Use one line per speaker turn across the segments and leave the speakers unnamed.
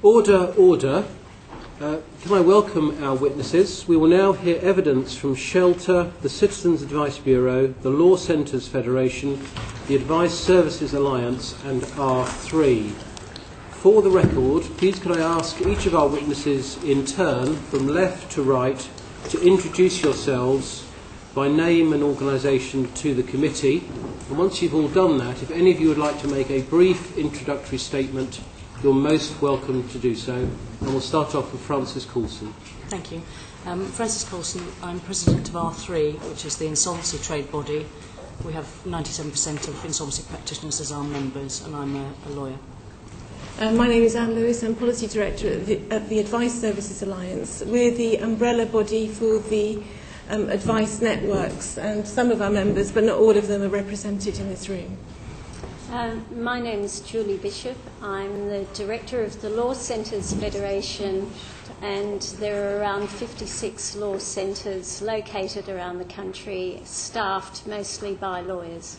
Order, order. Uh, can I welcome our witnesses? We will now hear evidence from Shelter, the Citizens Advice Bureau, the Law Centres Federation, the Advice Services Alliance, and R3. For the record, please could I ask each of our witnesses in turn, from left to right, to introduce yourselves by name and organisation to the committee. And once you've all done that, if any of you would like to make a brief introductory statement, You're most welcome to do so. And we'll start off with Francis Coulson.
Thank you. Um, Francis Coulson, I'm president of R3, which is the insolvency trade body. We have 97% of insolvency practitioners as our members, and I'm a, a lawyer.
Uh, my name is Anne Lewis. I'm Policy Director at the, at the Advice Services Alliance. We're the umbrella body for the um, advice networks, and some of our members, but not all of them, are represented in this room.
Um, my name is Julie Bishop. I'm the director of the Law Centres Federation, and there are around 56 law centres located around the country, staffed mostly by lawyers.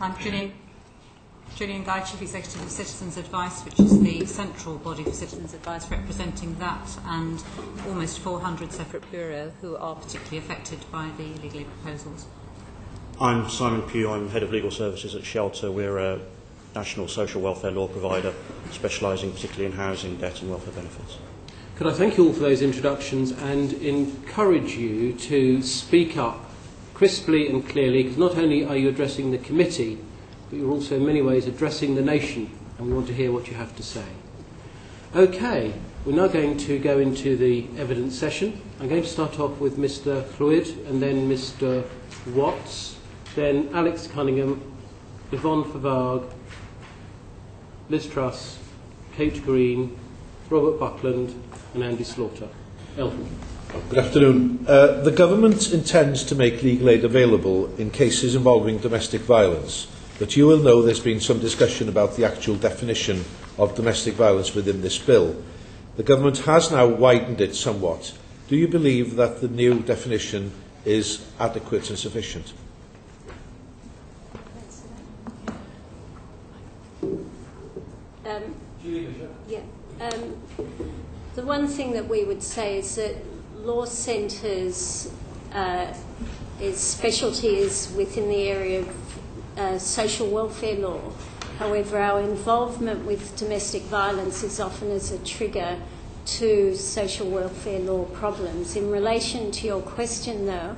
I'm Gillian, Gillian Guy, Chief Executive of Citizens Advice, which is the central body for citizens advice, representing that and almost 400 separate bureaux who are particularly affected by the legal proposals.
I'm Simon Pugh. I'm Head of Legal Services at Shelter. We're a national social welfare law provider specialising particularly in housing, debt and welfare benefits.
Could I thank you all for those introductions and encourage you to speak up crisply and clearly, because not only are you addressing the committee, but you're also in many ways addressing the nation, and we want to hear what you have to say. Okay, we're now going to go into the evidence session. I'm going to start off with Mr. Llwyd and then Mr. Watts, then Alex Cunningham, Yvonne Fovargue, Liz Truss, Kate Green, Robert Buckland, and Andy Slaughter. Elfyn.
Good afternoon. Uh, the government intends to make legal aid available in cases involving domestic violence, but you will know there's been some discussion about the actual definition of domestic violence within this bill. The government has now widened it somewhat. Do you believe that the new definition is adequate and sufficient?
Um, yeah. Um, the one thing that we would say is that law centres uh, is specialty is within the area of uh, social welfare law. However, our involvement with domestic violence is often as a trigger to social welfare law problems. In relation to your question, though,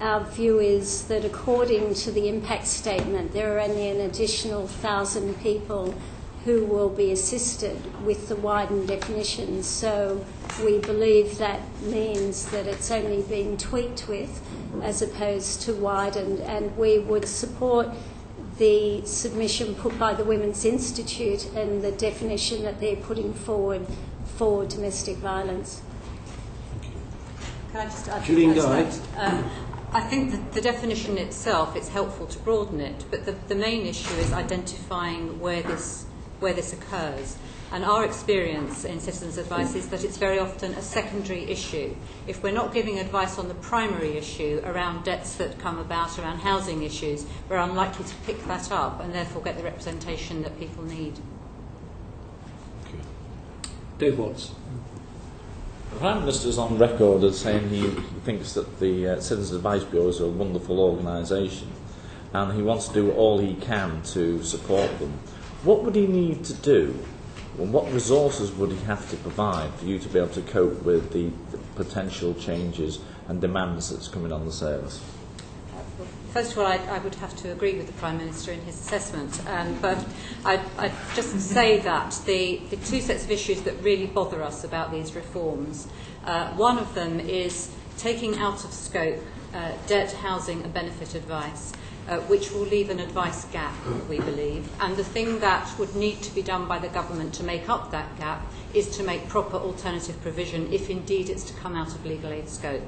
our view is that according to the impact statement, there are only an additional thousand people who will be assisted with the widened definition. So we believe that means that it's only been tweaked with as opposed to widened, and we would support the submission put by the Women's Institute and the definition that they're putting forward for domestic violence.
Can I just add
Gillian
to
Guy.
Um, I think that the definition itself, it's helpful to broaden it, but the, the main issue is identifying where this, where this occurs. And our experience in citizens' advice is that it's very often a secondary issue. If we're not giving advice on the primary issue around debts that come about, around housing issues, we're unlikely to pick that up and therefore get the representation that people need.
Dave Watts.
The Prime Minister is on record as saying he thinks that the uh, Citizens Advice Bureau is a wonderful organisation and he wants to do all he can to support them. What would he need to do and what resources would he have to provide for you to be able to cope with the, the potential changes and demands that's coming on the service?
First of all, I, I would have to agree with the Prime Minister in his assessment, um, but I'd, I'd just say that the, the two sets of issues that really bother us about these reforms, uh, one of them is taking out of scope uh, debt, housing and benefit advice. Uh, which will leave an advice gap, we believe. And the thing that would need to be done by the government to make up that gap is to make proper alternative provision if indeed it's to come out of legal aid scope.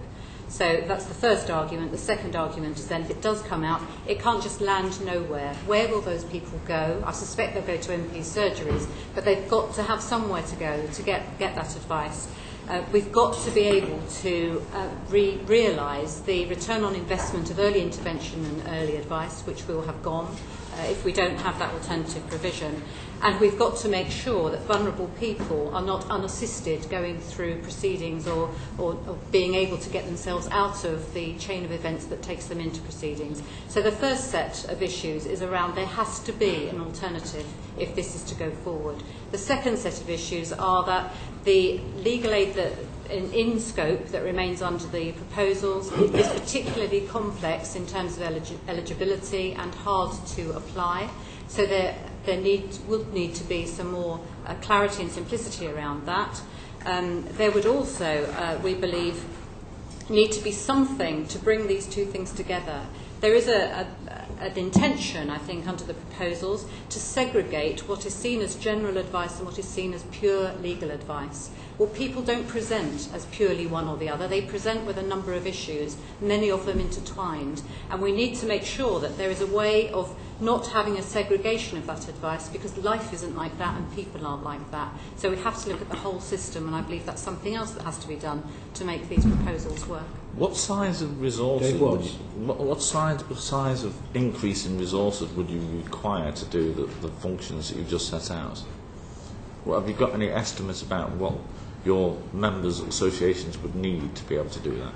So that's the first argument. The second argument is then if it does come out, it can't just land nowhere. Where will those people go? I suspect they'll go to MP surgeries, but they've got to have somewhere to go to get, get that advice. uh, we've got to be able to uh, re realise the return on investment of early intervention and early advice, which will have gone uh, if we don't have that alternative provision. And we've got to make sure that vulnerable people are not unassisted going through proceedings or, or, or being able to get themselves out of the chain of events that takes them into proceedings. So the first set of issues is around there has to be an alternative if this is to go forward. The second set of issues are that the legal aid that in, in scope that remains under the proposals is particularly complex in terms of elig- eligibility and hard to apply. So there, there need, will need to be some more uh, clarity and simplicity around that. Um, there would also, uh, we believe, need to be something to bring these two things together. There is a, a, an intention, I think, under the proposals to segregate what is seen as general advice and what is seen as pure legal advice. Well, people don't present as purely one or the other. They present with a number of issues, many of them intertwined. And we need to make sure that there is a way of not having a segregation of that advice because life isn't like that and people aren't like that. So we have to look at the whole system, and I believe that's something else that has to be done to make these proposals work.
What size of resources?
Dave
you, what, what size, size of increase in resources would you require to do the, the functions that you've just set out? Well, have you got any estimates about what your members' associations would need to be able to do that?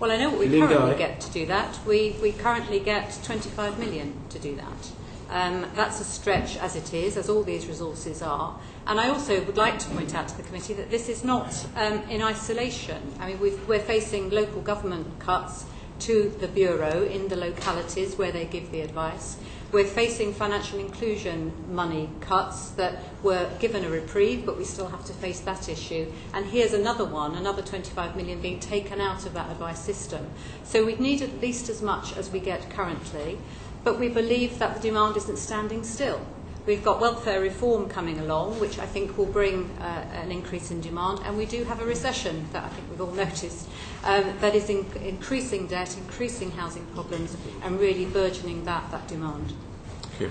Well, I know what we
Lynn
currently get to do that. We, we currently get 25 million to do that. Um, that's a stretch as it is, as all these resources are. And I also would like to point out to the committee that this is not um, in isolation. I mean, we've, we're facing local government cuts to the Bureau in the localities where they give the advice. We're facing financial inclusion money cuts that were given a reprieve, but we still have to face that issue. And here's another one, another 25 million being taken out of that advice system. So we'd need at least as much as we get currently, but we believe that the demand isn't standing still. We've got welfare reform coming along, which I think will bring uh, an increase in demand, and we do have a recession that I think we've all noticed um, that is in- increasing debt, increasing housing problems, and really burgeoning that, that demand.
Thank you.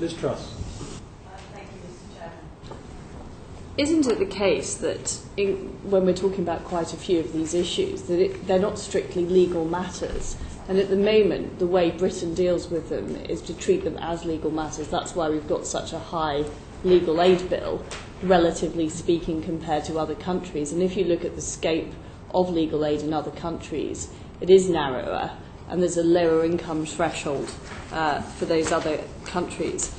Liz Truss.
Isn't it the case that in, when we're talking about quite a few of these issues, that it, they're not strictly legal matters? And at the moment, the way Britain deals with them is to treat them as legal matters. That's why we've got such a high legal aid bill, relatively speaking, compared to other countries. And if you look at the scope of legal aid in other countries, it is narrower, and there's a lower income threshold uh, for those other countries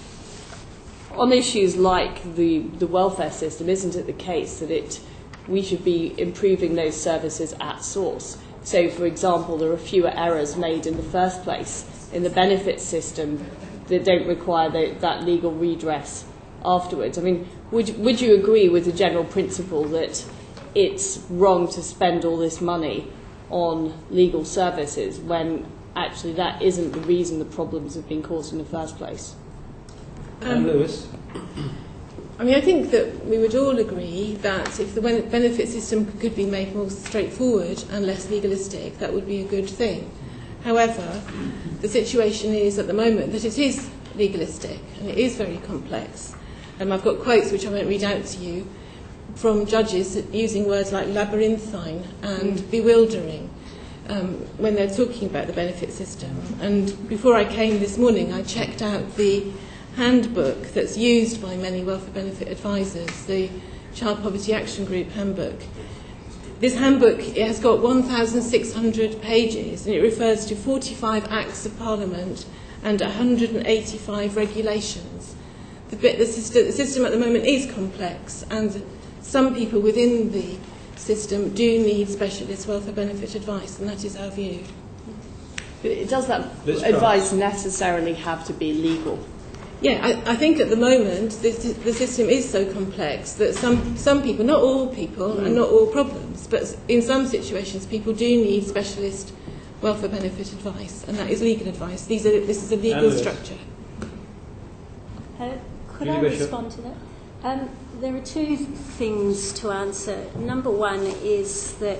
on issues like the, the welfare system, isn't it the case that it, we should be improving those services at source? So, for example, there are fewer errors made in the first place in the benefits system that don't require the, that legal redress afterwards. I mean, would, would you agree with the general principle that it's wrong to spend all this money on legal services when actually that isn't the reason the problems have been caused in the first place?
Anne Lewis.
I mean, I think that we would all agree that if the benefit system could be made more straightforward and less legalistic, that would be a good thing. However, the situation is at the moment that it is legalistic and it is very complex. Um, I've got quotes which I won't read out to you from judges using words like labyrinthine and bewildering um, when they're talking about the benefit system. And before I came this morning, I checked out the handbook that's used by many welfare benefit advisors, the Child Poverty Action Group handbook. This handbook it has got 1,600 pages and it refers to 45 Acts of Parliament and 185 regulations. The, bit, the, system, the system at the moment is complex and some people within the system do need specialist welfare benefit advice and that is our view.
But Does that
Liz
advice necessarily have to be legal?
Yeah, I, I think at the moment the, the system is so complex that some, some people, not all people and not all problems, but in some situations people do need specialist welfare benefit advice, and that is legal advice. These are, this is a legal
Alice.
structure.
Uh, could
Julie
I
Bishop.
respond to that? Um, there are two things to answer. Number one is that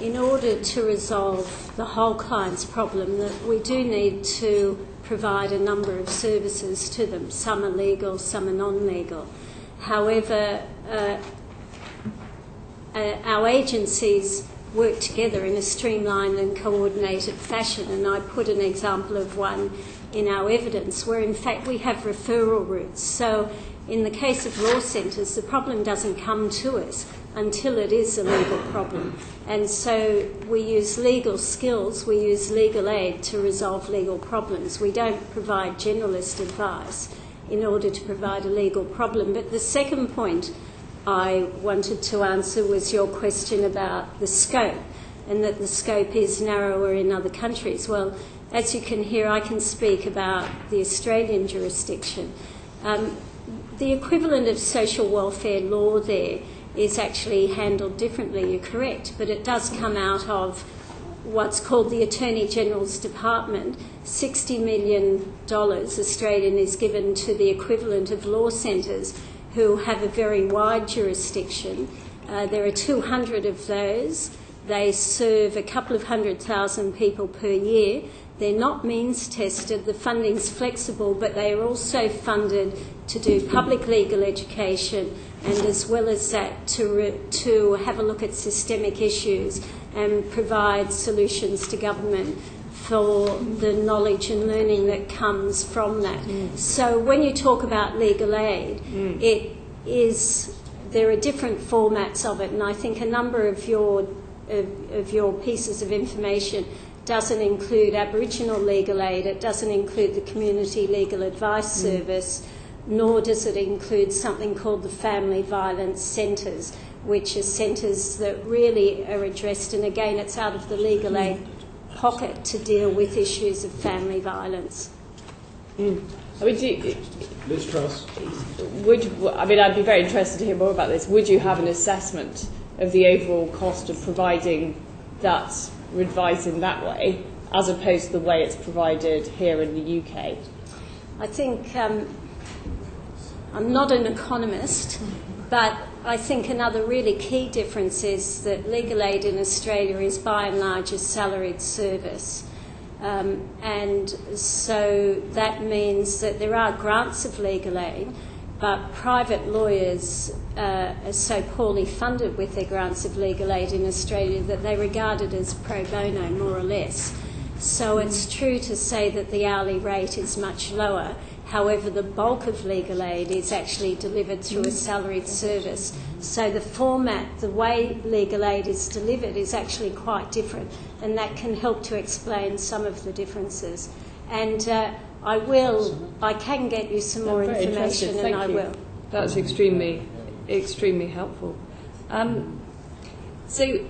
in order to resolve the whole client's problem, that we do need to provide a number of services to them. Some are legal, some are non-legal. However, uh, uh, our agencies work together in a streamlined and coordinated fashion. And I put an example of one in our evidence, where in fact we have referral routes. So in the case of law centres, the problem doesn't come to us until it is a legal problem. And so we use legal skills, we use legal aid to resolve legal problems. We don't provide generalist advice in order to provide a legal problem. But the second point I wanted to answer was your question about the scope and that the scope is narrower in other countries. Well, as you can hear, I can speak about the Australian jurisdiction. Um, the equivalent of social welfare law there is actually handled differently, you're correct, but it does come out of what's called the Attorney General's Department. $60 million Australian is given to the equivalent of law centres who have a very wide jurisdiction. Uh, there are 200 of those. They serve a couple of hundred thousand people per year. They're not means tested, the funding's flexible, but they are also funded to do public legal education and as well as that to, re- to have a look at systemic issues and provide solutions to government for the knowledge and learning that comes from that. Mm. So when you talk about legal aid, mm. it is there are different formats of it, and I think a number of your of, of your pieces of information doesn't include Aboriginal legal aid, it doesn't include the Community Legal Advice mm. Service, nor does it include something called the Family Violence Centres, which are centres that really are addressed, and again, it's out of the legal aid pocket to deal with issues of family violence.
Mm. I mean, you,
Liz Truss.
Would I mean? I'd be very interested to hear more about this. Would you have an assessment of the overall cost of providing that advice in that way, as opposed to the way it's provided here in the UK?
I think um, I'm not an economist, but I think another really key difference is that legal aid in Australia is by and large a salaried service. Um, and so that means that there are grants of legal aid, but private lawyers uh, are so poorly funded with their grants of legal aid in Australia that they're regarded as pro bono, more or less. So it's true to say that the hourly rate is much lower. However, the bulk of legal aid is actually delivered through a salaried service. So the format, the way legal aid is delivered, is actually quite different, and that can help to explain some of the differences. And uh, I will, I can get you some more information and I
you.
will.
That's extremely, extremely helpful. Um, so,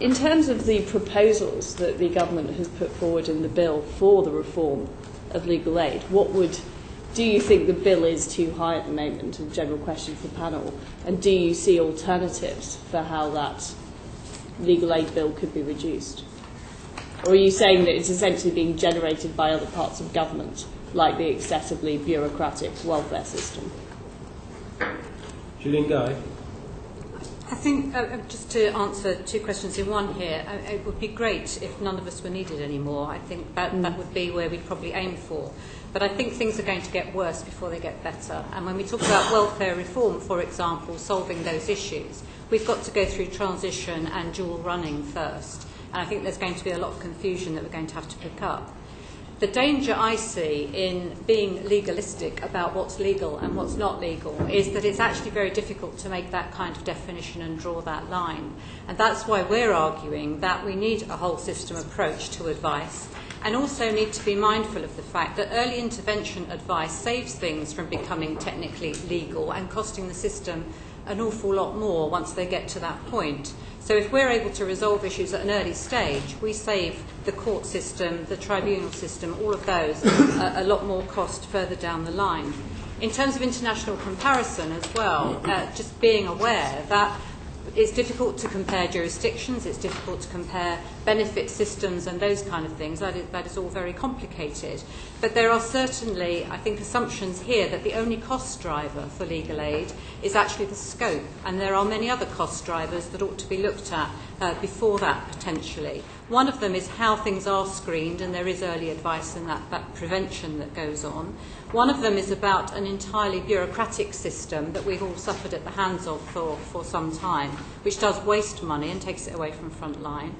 in terms of the proposals that the government has put forward in the bill for the reform of legal aid, what would do you think the bill is too high at the moment? A general question for the panel. And do you see alternatives for how that legal aid bill could be reduced? Or are you saying that it's essentially being generated by other parts of government, like the excessively bureaucratic welfare system?
Gillian Guy.
I think, uh, uh, just to answer two questions in one here, uh, it would be great if none of us were needed anymore. I think that, mm. that would be where we'd probably aim for. But I think things are going to get worse before they get better. And when we talk about welfare reform, for example, solving those issues, we've got to go through transition and dual running first. And I think there's going to be a lot of confusion that we're going to have to pick up. The danger I see in being legalistic about what's legal and what's not legal is that it's actually very difficult to make that kind of definition and draw that line. And that's why we're arguing that we need a whole system approach to advice and also need to be mindful of the fact that early intervention advice saves things from becoming technically legal and costing the system an awful lot more once they get to that point. So if we're able to resolve issues at an early stage, we save the court system, the tribunal system, all of those a, a lot more cost further down the line. In terms of international comparison as well, uh, just being aware that it's difficult to compare jurisdictions, it's difficult to compare benefit systems and those kind of things. That is, that is all very complicated. But there are certainly, I think, assumptions here that the only cost driver for legal aid is actually the scope. And there are many other cost drivers that ought to be looked at uh, before that potentially. One of them is how things are screened, and there is early advice and that, that prevention that goes on. One of them is about an entirely bureaucratic system that we've all suffered at the hands of for, for some time, which does waste money and takes it away from front line.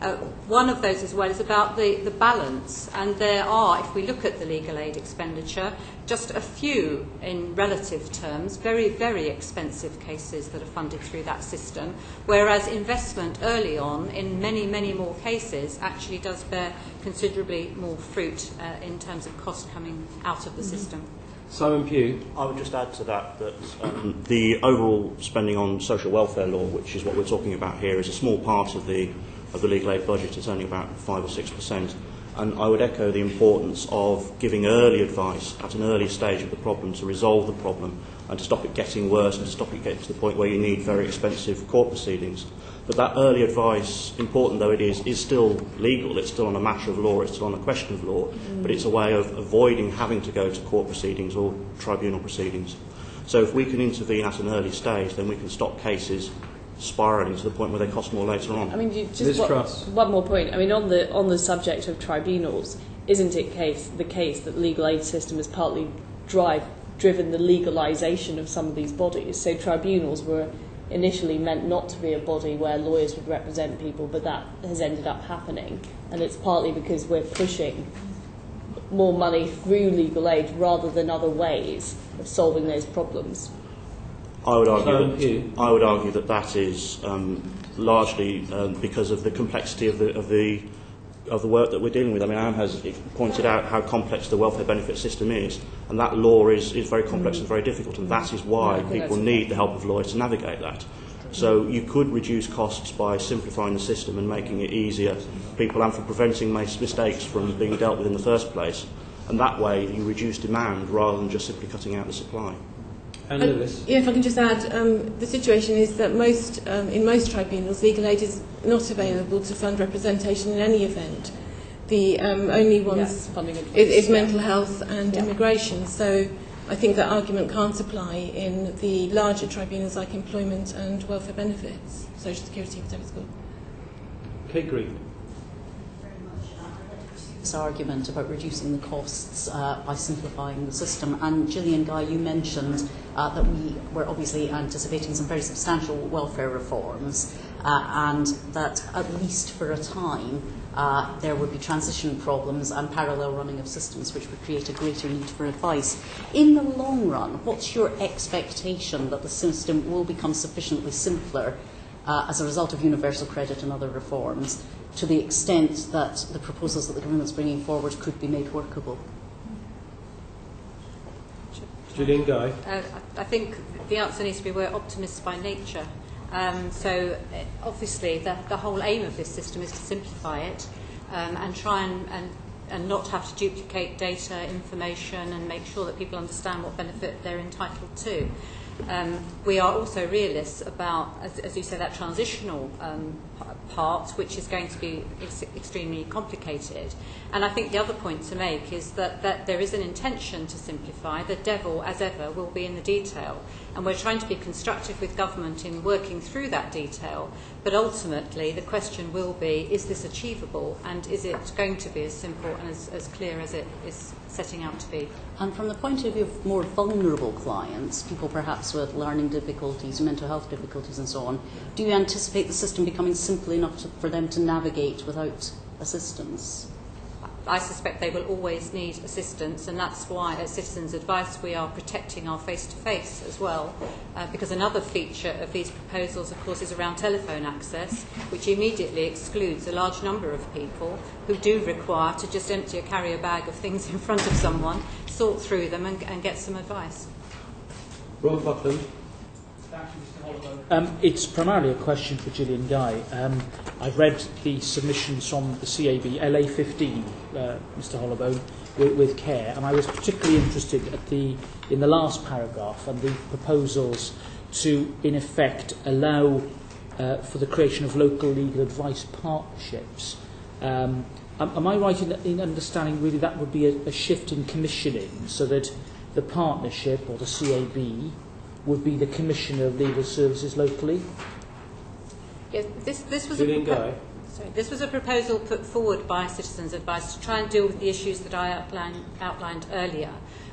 Uh, one of those as well is about the, the balance, and there are, if we look at the legal aid expenditure, just a few in relative terms, very, very expensive cases that are funded through that system, whereas investment early on, in many, many more cases, actually does bear considerably more fruit uh, in terms of cost coming out of the
Mm-hmm.
system.
Simon Pugh.
I would just add to that that um, the overall spending on social welfare law, which is what we're talking about here, is a small part of the of the legal aid budget. is only about five or six percent. And I would echo the importance of giving early advice at an early stage of the problem to resolve the problem and to stop it getting worse and to stop it getting to the point where you need very expensive court proceedings. But that early advice, important though it is, is still legal. It's still on a matter of law. It's still on a question of law. But it's a way of avoiding having to go to court proceedings or tribunal proceedings. So if we can intervene at an early stage, then we can stop cases spiralling to the point where they cost more later on.
I mean, you- just
Liz
one, one more point. I mean, on the on the subject of tribunals, isn't it case the case that the legal aid system has partly drive driven the legalisation of some of these bodies? So tribunals were initially meant not to be a body where lawyers would represent people, but that has ended up happening, and it's partly because we're pushing more money through legal aid rather than other ways of solving those problems.
I would argue that, I would argue that that is um, largely um, because of the complexity of the, of the of the work that we're dealing with. I mean, Anne has pointed out how complex the welfare benefit system is, and that law is, is very complex and very difficult, and that is why
Yeah,
people need the help of lawyers to navigate that. So you could reduce costs by simplifying the system and making it easier for people and for preventing mistakes from being dealt with in the first place. And that way you reduce demand rather than just simply cutting out the supply.
Uh,
Lewis.
Yeah, if I can just add, um, the situation is that most, um, in most tribunals, legal aid is not available to fund representation in any event. The um, only ones
funding
is, is mental health and
Yeah.
immigration. So I think that argument can't apply in the larger tribunals like employment and welfare benefits, social security, whatever it's called.
Kate Green.
This argument about reducing the costs uh, by simplifying the system. And Gillian Guy, you mentioned uh, that we were obviously anticipating some very substantial welfare reforms uh, and that at least for a time uh, there would be transition problems and parallel running of systems which would create a greater need for advice. In the long run, what's your expectation that the system will become sufficiently simpler uh, as a result of universal credit and other reforms to the extent that the proposals that the government's bringing forward could be made workable?
Gillian Guy.
Uh, I I think the answer needs to be we're optimists by nature. Um, so uh, obviously the, the whole aim of this system is to simplify it um, and try and, and, and not have to duplicate data, information and make sure that people understand what benefit they're entitled to. Um, we are also realists about, as, as you say, that transitional um, p- part, which is going to be ex- extremely complicated. And I think the other point to make is that, that there is an intention to simplify. The devil, as ever, will be in the detail. And we're trying to be constructive with government in working through that detail. But ultimately, the question will be, is this achievable? And is it going to be as simple and as, as clear as it is setting out to be.
And from the point of view of more vulnerable clients, people perhaps with learning difficulties, mental health difficulties and so on, do you anticipate the system becoming simple enough to, for them to navigate without assistance?
I suspect they will always need assistance, and that's why, at Citizens Advice, we are protecting our face to face as well. Uh, because another feature of these proposals, of course, is around telephone access, which immediately excludes a large number of people who do require to just empty a carrier bag of things in front of someone, sort through them, and, and get some advice.
Robert Buckland.
Um, it's primarily a question for Gillian Guy. Um, I've read the submissions from the CAB LA15, uh, Mr. Hollowbone, with, with care, and I was particularly interested at the, in the last paragraph and the proposals to, in effect, allow uh, for the creation of local legal advice partnerships. Um, am, am I right in, in understanding really that would be a, a shift in commissioning so that the partnership or the CAB would be the Commissioner of Legal Services locally?
Yes, this, this was
Gillian
a
Guy.
Sorry, this was a proposal put forward by Citizens Advice to try and deal with the issues that I outlined, outlined earlier,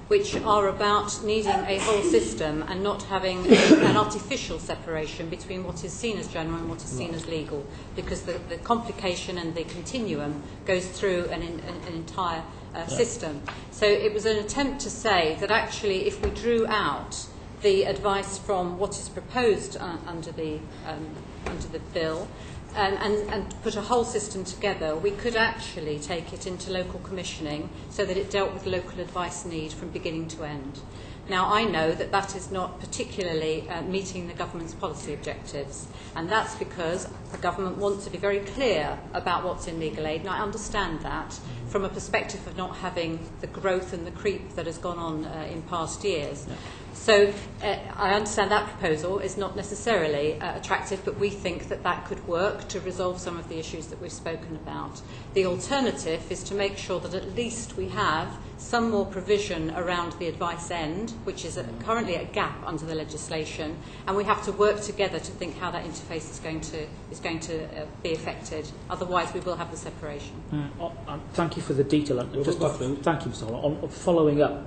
which are about needing a whole system and not having an artificial separation between what is seen as general and what is seen as legal, because the, the complication and the continuum goes through an, an, an entire uh, system. So it was an attempt to say that actually, if we drew out the advice from what is proposed uh, under, the, um, under the bill um, and, and put a whole system together, we could actually take it into local commissioning so that it dealt with local advice need from beginning to end. Now, I know that that is not particularly uh, meeting the government's policy objectives, and that's because the government wants to be very clear about what's in legal aid, and I understand that from a perspective of not having the growth and the creep that has gone on uh, in past years. Yeah. So uh, I understand that proposal is not necessarily uh, attractive, but we think that that could work to resolve some of the issues that we've spoken about. The alternative is to make sure that at least we have some more provision around the advice end, which is a, currently a gap under the legislation, and we have to work together to think how that interface is going to, is going to uh, be affected. Otherwise, we will have the separation.
Mm, uh, thank you for the detail. Just to, thank you, Mr. Hollobone. On following up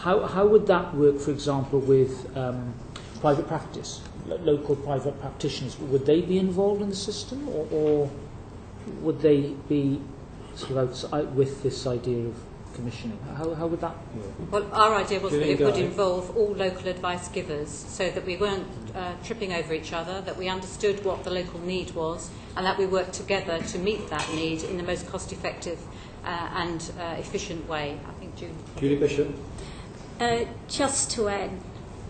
how, how would that work, for example, with um, private practice, local private practitioners? Would they be involved in the system, or, or would they be sort of outside with this idea of commissioning? How, how would that work?
Well, our idea was that it would involve all local advice givers so that we weren't uh, tripping over each other, that we understood what the local need was, and that we worked together to meet that need in the most cost effective uh, and uh, efficient way. I think Julie.
Julie Bishop.
Uh, just to add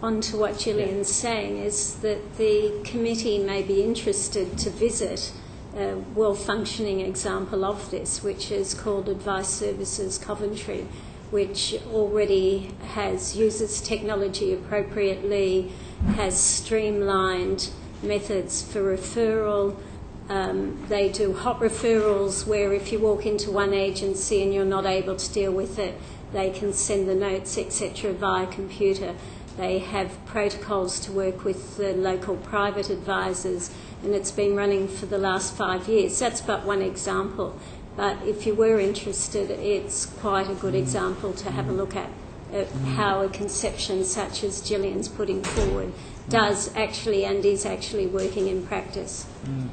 on to what Gillian's saying is that the committee may be interested to visit a well-functioning example of this, which is called Advice Services Coventry, which already has uses technology appropriately, has streamlined methods for referral. Um, they do hot referrals where if you walk into one agency and you're not able to deal with it, they can send the notes, etc., via computer. They have protocols to work with the local private advisors, and it's been running for the last five years. That's but one example. But if you were interested, it's quite a good example to have a look at how a conception such as Gillian's putting forward does actually and is actually working in practice. Mm.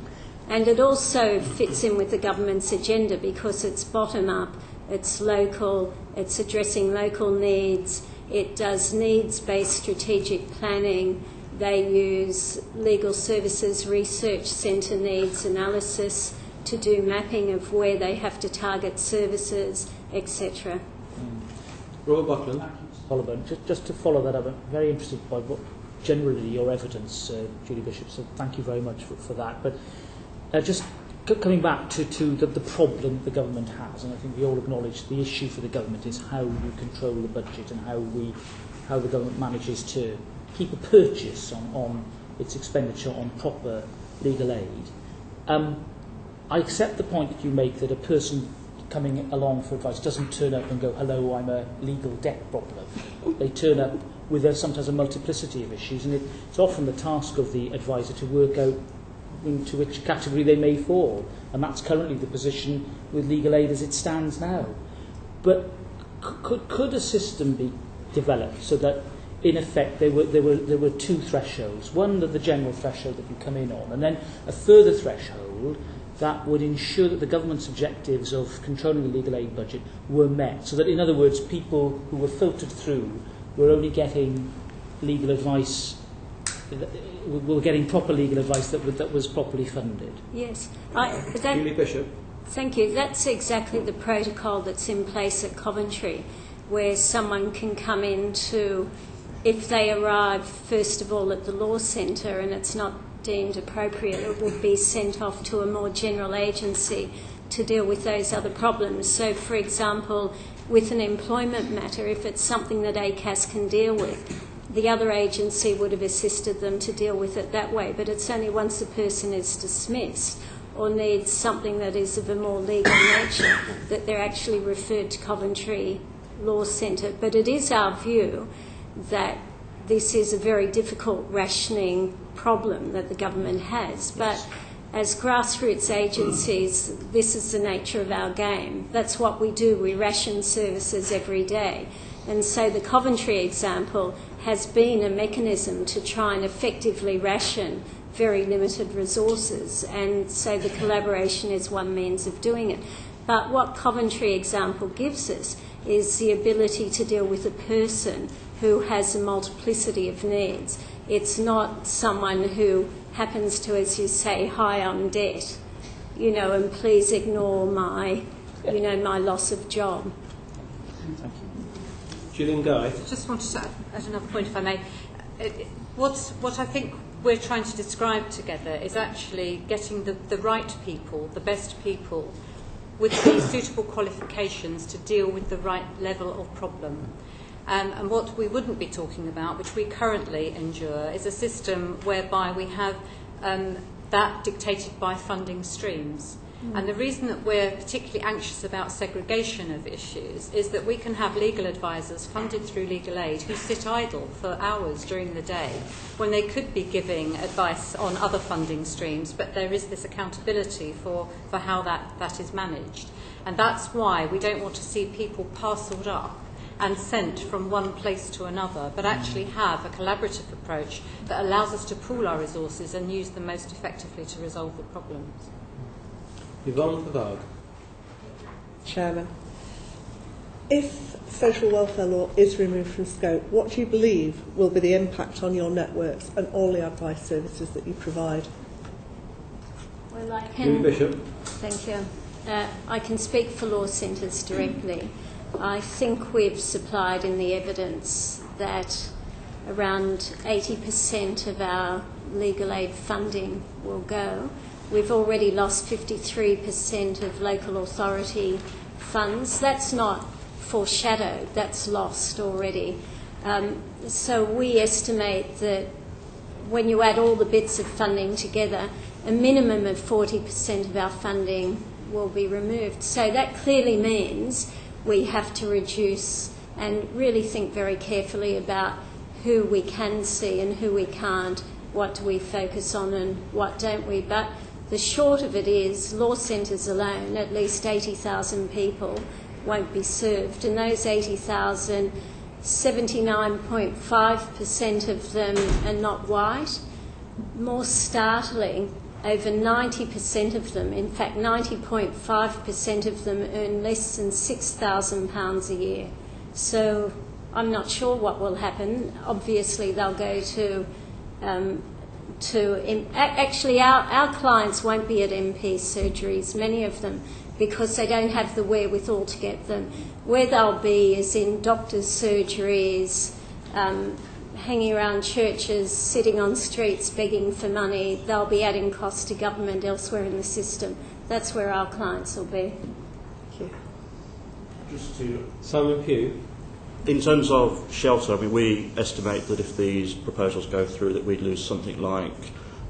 And it also fits in with the government's agenda because it's bottom up it's local, it's addressing local needs, it does needs based strategic planning. They use legal services research centre needs analysis to do mapping of where they have to target services, etc.
Mm. Robert Buckland.
Oliver, just, just to follow that up, I'm very interested by what generally your evidence, uh, Julie Bishop, so thank you very much for, for that. But uh, just coming back to, to the, the problem the government has, and I think we all acknowledge the issue for the government is how you control the budget and how we how the government manages to keep a purchase on, on its expenditure on proper legal aid. Um, I accept the point that you make that a person coming along for advice doesn't turn up and go, hello, I'm a legal debt problem. They turn up with a, sometimes a multiplicity of issues, and it, it's often the task of the advisor to work out into which category they may fall. And that's currently the position with legal aid as it stands now. But could, could a system be developed so that, in effect, there were, there, were, there were two thresholds? One, the general threshold that you come in on, and then a further threshold that would ensure that the government's objectives of controlling the legal aid budget were met. So that, in other words, people who were filtered through were only getting legal advice were getting proper legal advice that, that was properly funded.
Yes. I, that,
Julie Bishop.
Thank you. That's exactly the protocol that's in place at Coventry, where someone can come in to, if they arrive first of all at the law centre and it's not deemed appropriate, it will be sent off to a more general agency to deal with those other problems. So, for example, with an employment matter, if it's something that ACAS can deal with, the other agency would have assisted them to deal with it that way. But it's only once a person is dismissed or needs something that is of a more legal nature that they're actually referred to Coventry Law Centre. But it is our view that this is a very difficult rationing problem that the government has. But as grassroots agencies, this is the nature of our game. That's what we do. We ration services every day. And so the Coventry example has been a mechanism to try and effectively ration very limited resources. And so the collaboration is one means of doing it. But what Coventry example gives us is the ability to deal with a person who has a multiplicity of needs. It's not someone who happens to, as you say, hi, I'm debt, you know, and please ignore my, you know, my loss of job.
Thank you. Gillian Guy.
Just wanted to add another point, if I may. What, what I think we're trying to describe together is actually getting the, the right people, the best people, with the suitable qualifications to deal with the right level of problem. Um, and what we wouldn't be talking about, which we currently endure, is a system whereby we have um, that dictated by funding streams. And the reason that we're particularly anxious about segregation of issues is that we can have legal advisors funded through legal aid who sit idle for hours during the day when they could be giving advice on other funding streams, but there is this accountability for, for how that, that is managed. And that's why we don't want to see people parcelled up and sent from one place to another, but actually have a collaborative approach that allows us to pool our resources and use them most effectively to resolve the problems.
Yvonne Fovargue.
Chairman, if social welfare law is removed from scope, what do you believe will be the impact on your networks and all the advice services that you provide?
Well, I
Julie
can,
Bishop.
thank you. Uh, I can speak for law centres directly. I think we've supplied in the evidence that around 80% of our legal aid funding will go. We've already lost 53% of local authority funds. That's not foreshadowed, that's lost already. Um, so we estimate that when you add all the bits of funding together, a minimum of 40% of our funding will be removed. So that clearly means we have to reduce and really think very carefully about who we can see and who we can't, what do we focus on and what don't we. But the short of it is, law centres alone, at least 80,000 people won't be served, and those 80,000, 79.5% of them are not white. More startling, over 90% of them, in fact 90.5% of them earn less than £6,000 a year. So I'm not sure what will happen. Obviously they'll go to, um, to in, actually our, our clients won't be at MP surgeries, many of them, because they don't have the wherewithal to get them. Where they'll be is in doctors' surgeries, um, hanging around churches, sitting on streets begging for money. They'll be adding costs to government elsewhere in the system. That's where our clients will be.
Thank you.
Just to
Simon Pugh.
In terms of shelter, I mean, we estimate that if these proposals go through, that we'd lose something like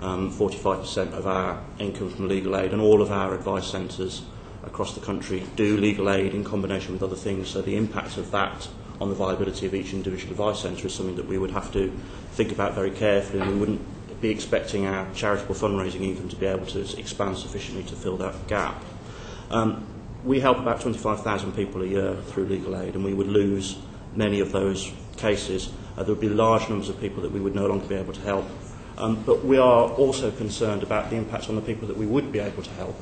um, 45% of our income from legal aid, and all of our advice centres across the country do legal aid in combination with other things. So the impact of that on the viability of each individual advice centre is something that we would have to think about very carefully, and we wouldn't be expecting our charitable fundraising income to be able to expand sufficiently to fill that gap. Um, we help about 25,000 people a year through legal aid, and we would lose many of those cases. Uh, there would be large numbers of people that we would no longer be able to help. Um, but we are also concerned about the impact on the people that we would be able to help.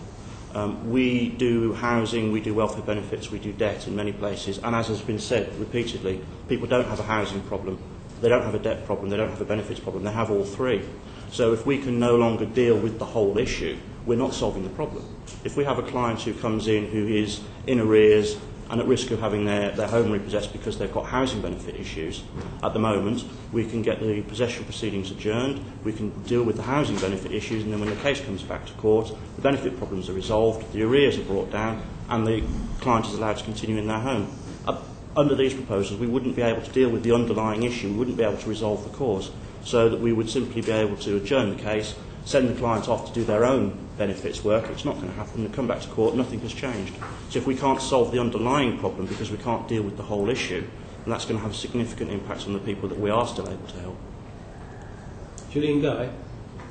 Um, we do housing, we do welfare benefits, we do debt in many places, and as has been said repeatedly, people don't have a housing problem, they don't have a debt problem, they don't have a benefits problem, they have all three. So if we can no longer deal with the whole issue, we're not solving the problem. If we have a client who comes in who is in arrears and at risk of having their, their home repossessed because they've got housing benefit issues at the moment, we can get the possession proceedings adjourned, we can deal with the housing benefit issues, and then when the case comes back to court, the benefit problems are resolved, the arrears are brought down, and the client is allowed to continue in their home. Uh, under these proposals, we wouldn't be able to deal with the underlying issue, we wouldn't be able to resolve the cause, so that we would simply be able to adjourn the case send the client off to do their own benefits work. It's not going to happen. They come back to court, nothing has changed. So if we can't solve the underlying problem because we can't deal with the whole issue, then that's going to have a significant impact on the people that we are still able to help.
Gillian Guy.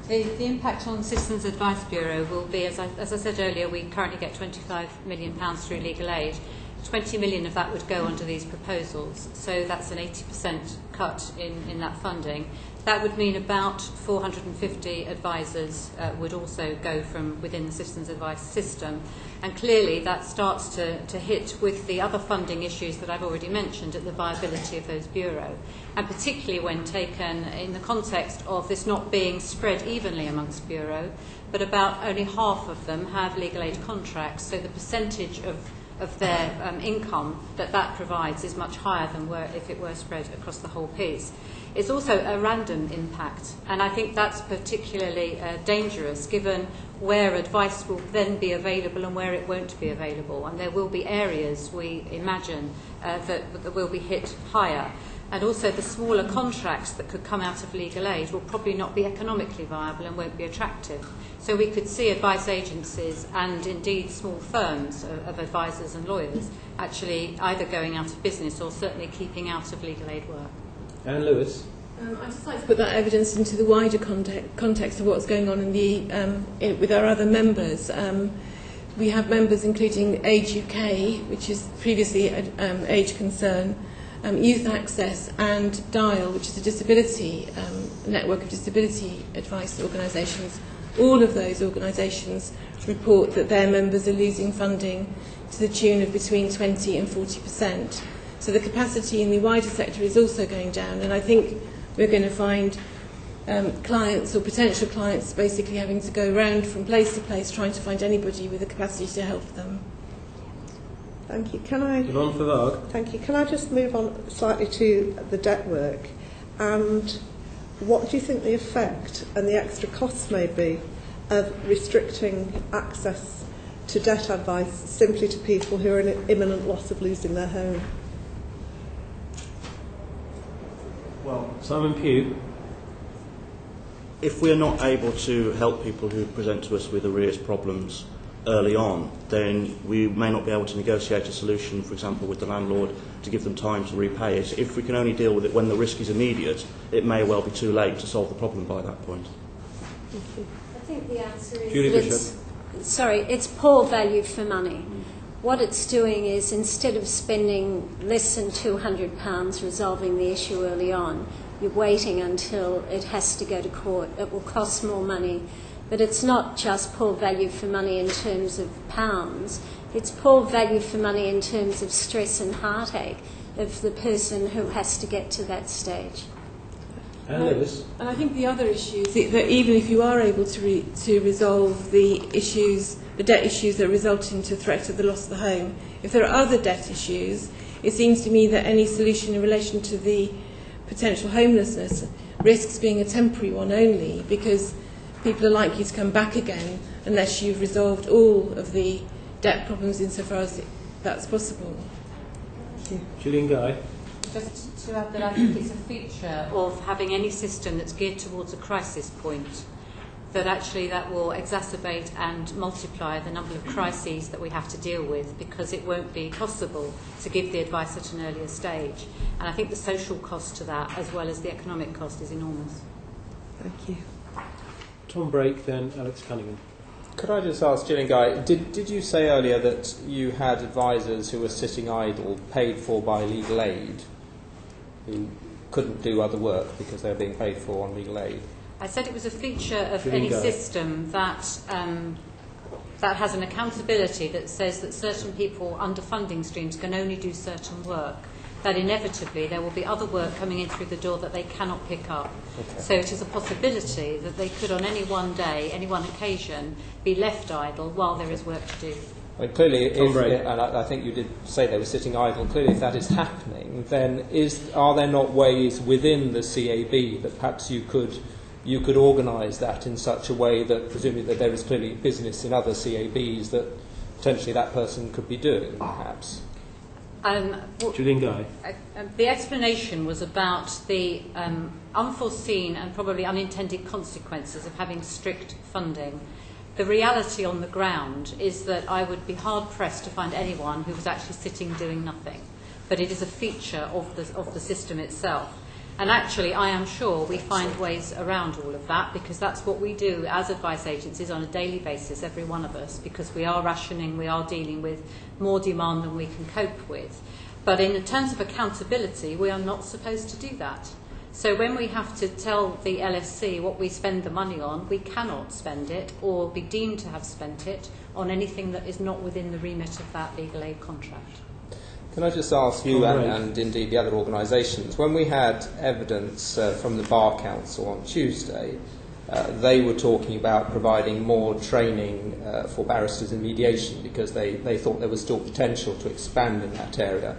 The, the impact on Citizens Advice Bureau will be, as I, as I said earlier, we currently get £25 million through legal aid. 20 million of that would go under these proposals, so that's an 80% cut in, in that funding. That would mean about 450 advisors uh, would also go from within the citizens advice system. And clearly that starts to, to hit with the other funding issues that I've already mentioned at the viability of those bureaux. And particularly when taken in the context of this not being spread evenly amongst bureau, but about only half of them have legal aid contracts. So the percentage of of their um, income that that provides is much higher than were, if it were spread across the whole piece. It's also a random impact, and I think that's particularly uh, dangerous given where advice will then be available and where it won't be available. And there will be areas, we imagine, uh, that, that will be hit higher. And also the smaller contracts that could come out of legal aid will probably not be economically viable and won't be attractive. So we could see advice agencies and indeed small firms of, of advisors and lawyers actually either going out of business or certainly keeping out of legal aid work.
Anne Lewis.
Um, I'd just like to put that evidence into the wider context, context of what's going on in the, um, in, with our other members. Um, we have members including Age UK, which is previously um, Age Concern, um, Youth Access and DIAL, which is a disability um, network of disability advice organisations, all of those organisations report that their members are losing funding to the tune of between 20 and 40%. So the capacity in the wider sector is also going down, and I think we're going to find um, clients or potential clients basically having to go around from place to place trying to find anybody with the capacity to help them.
Thank you. Can I?
Yvonne Fovargue.
Thank you. Can I just move on slightly to the debt work? And what do you think the effect and the extra costs may be of restricting access to debt advice simply to people who are in imminent loss of losing their home?
Well,
Simon Pugh.
if we're not able to help people who present to us with arrears problems early on, then we may not be able to negotiate a solution, for example, with the landlord to give them time to repay it. If we can only deal with it when the risk is immediate, it may well be too late to solve the problem by that point.
I think the answer is
Julie Bishop.
it's, sorry, it's poor value for money. What it's doing is instead of spending less than £200 resolving the issue early on, you're waiting until it has to go to court. It will cost more money. But it's not just poor value for money in terms of pounds, it's poor value for money in terms of stress and heartache of the person who has to get to that stage.
Anne Lewis.
And I think the other issue is that even if you are able to, re- to resolve the issues, the debt issues that result into the threat of the loss of the home, if there are other debt issues, it seems to me that any solution in relation to the potential homelessness risks being a temporary one only because people are likely to come back again unless you've resolved all of the debt problems insofar as that's possible.
Gillian Guy.
Just to add that I think it's a feature of having any system that's geared towards a crisis point that actually that will exacerbate and multiply the number of crises that we have to deal with because it won't be possible to give the advice at an earlier stage. And I think the social cost to that as well as the economic cost is enormous.
Thank you.
Tom Brake, then Alex Cunningham.
Could I just ask Gillian Guy, did, did you say earlier that you had advisors who were sitting idle, paid for by legal aid, who couldn't do other work because they were being paid for on legal aid?
I said it was a feature of
Gillian
any
Guy.
system that um, that has an accountability that says that certain people under funding streams can only do certain work. That inevitably there will be other work coming in through the door that they cannot pick up.
Okay.
So it is a possibility that they could, on any one day, any one occasion, be left idle while there is work to do.
I mean, clearly, if,
Brake.
and I, I think you did say they were sitting idle. Clearly, if that is happening, then is are there not ways within the CAB that perhaps you could you could organise that in such a way that presumably that there is clearly business in other CABs that potentially that person could be doing, perhaps.
Um,
Gillian Guy.
Uh, um, the explanation was about the um, unforeseen and probably unintended consequences of having strict funding. The reality on the ground is that I would be hard pressed to find anyone who was actually sitting doing nothing. But it is a feature of the, of the system itself. And actually, I am sure we find ways around all of that because that's what we do as advice agencies on a daily basis, every one of us, because we are rationing, we are dealing with more demand than we can cope with. But in terms of accountability, we are not supposed to do that. So when we have to tell the LSC what we spend the money on, we cannot spend it or be deemed to have spent it on anything that is not within the remit of that legal aid contract.
Can I just ask you and, and indeed the other organisations, when we had evidence uh, from the Bar Council on Tuesday, uh, they were talking about providing more training uh, for barristers in mediation because they, they thought there was still potential to expand in that area.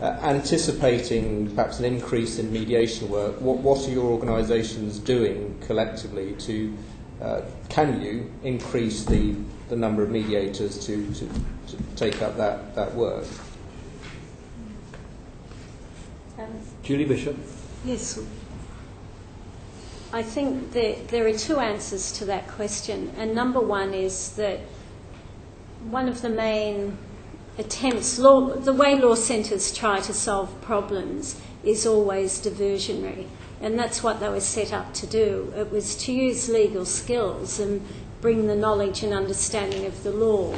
Uh, anticipating perhaps an increase in mediation work, what, what are your organisations doing collectively to, uh, can you increase the, the number of mediators to, to, to take up that, that work?
Um,
Julie Bishop.
Yes. I think that there are two answers to that question. And number one is that one of the main attempts, law, the way law centres try to solve problems is always diversionary. And that's what they were set up to do. It was to use legal skills and bring the knowledge and understanding of the law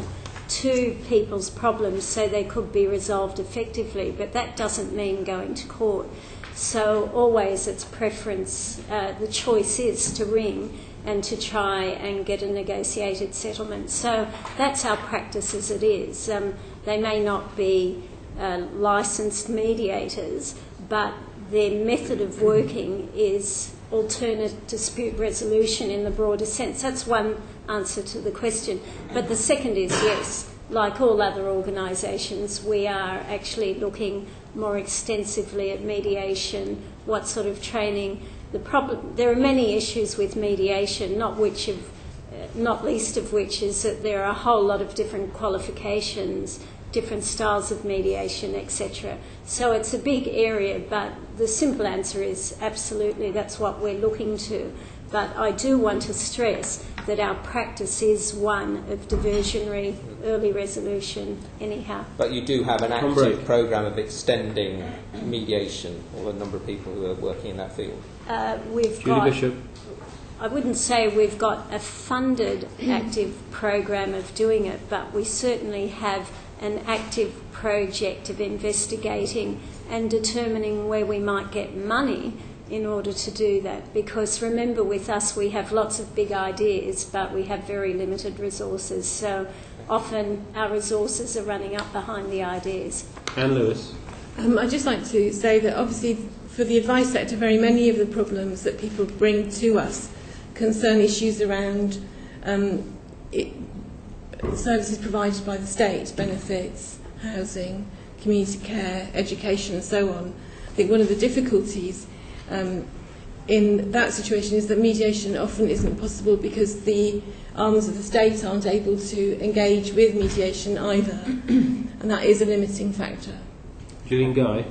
to people's problems so they could be resolved effectively. But that doesn't mean going to court. So always it's preference, uh, the choice is to ring and to try and get a negotiated settlement. So that's our practice as it is. Um, they may not be uh, licensed mediators, but their method of working is alternate dispute resolution in the broader sense. That's one answer to the question. But the second is yes, like all other organisations, we are actually looking more extensively at mediation, what sort of training. The problem, there are many issues with mediation, not which of, uh, not least of which is that there are a whole lot of different qualifications, different styles of mediation, etc. So it's a big area, but the simple answer is absolutely that's what we're looking to. But I do want to stress that our practice is one of diversionary early resolution, anyhow.
But you do have an active programme of extending mediation, or a number of people who are working in that field.
Uh, we've
Julie
got.
Bishop.
I wouldn't say we've got a funded active program of doing it, but we certainly have an active project of investigating and determining where we might get money in order to do that. Because remember, with us, we have lots of big ideas, but we have very limited resources. So often our resources are running up behind the ideas.
Anne Lewis.
Um, I'd just like to say that obviously for the advice sector, very many of the problems that people bring to us concern issues around um, it, services provided by the state, benefits, housing, community care, education and so on. I think one of the difficulties um, in that situation is that mediation often isn't possible because the arms of the state aren't able to engage with mediation either, and that is a limiting factor.
Gillian Guy.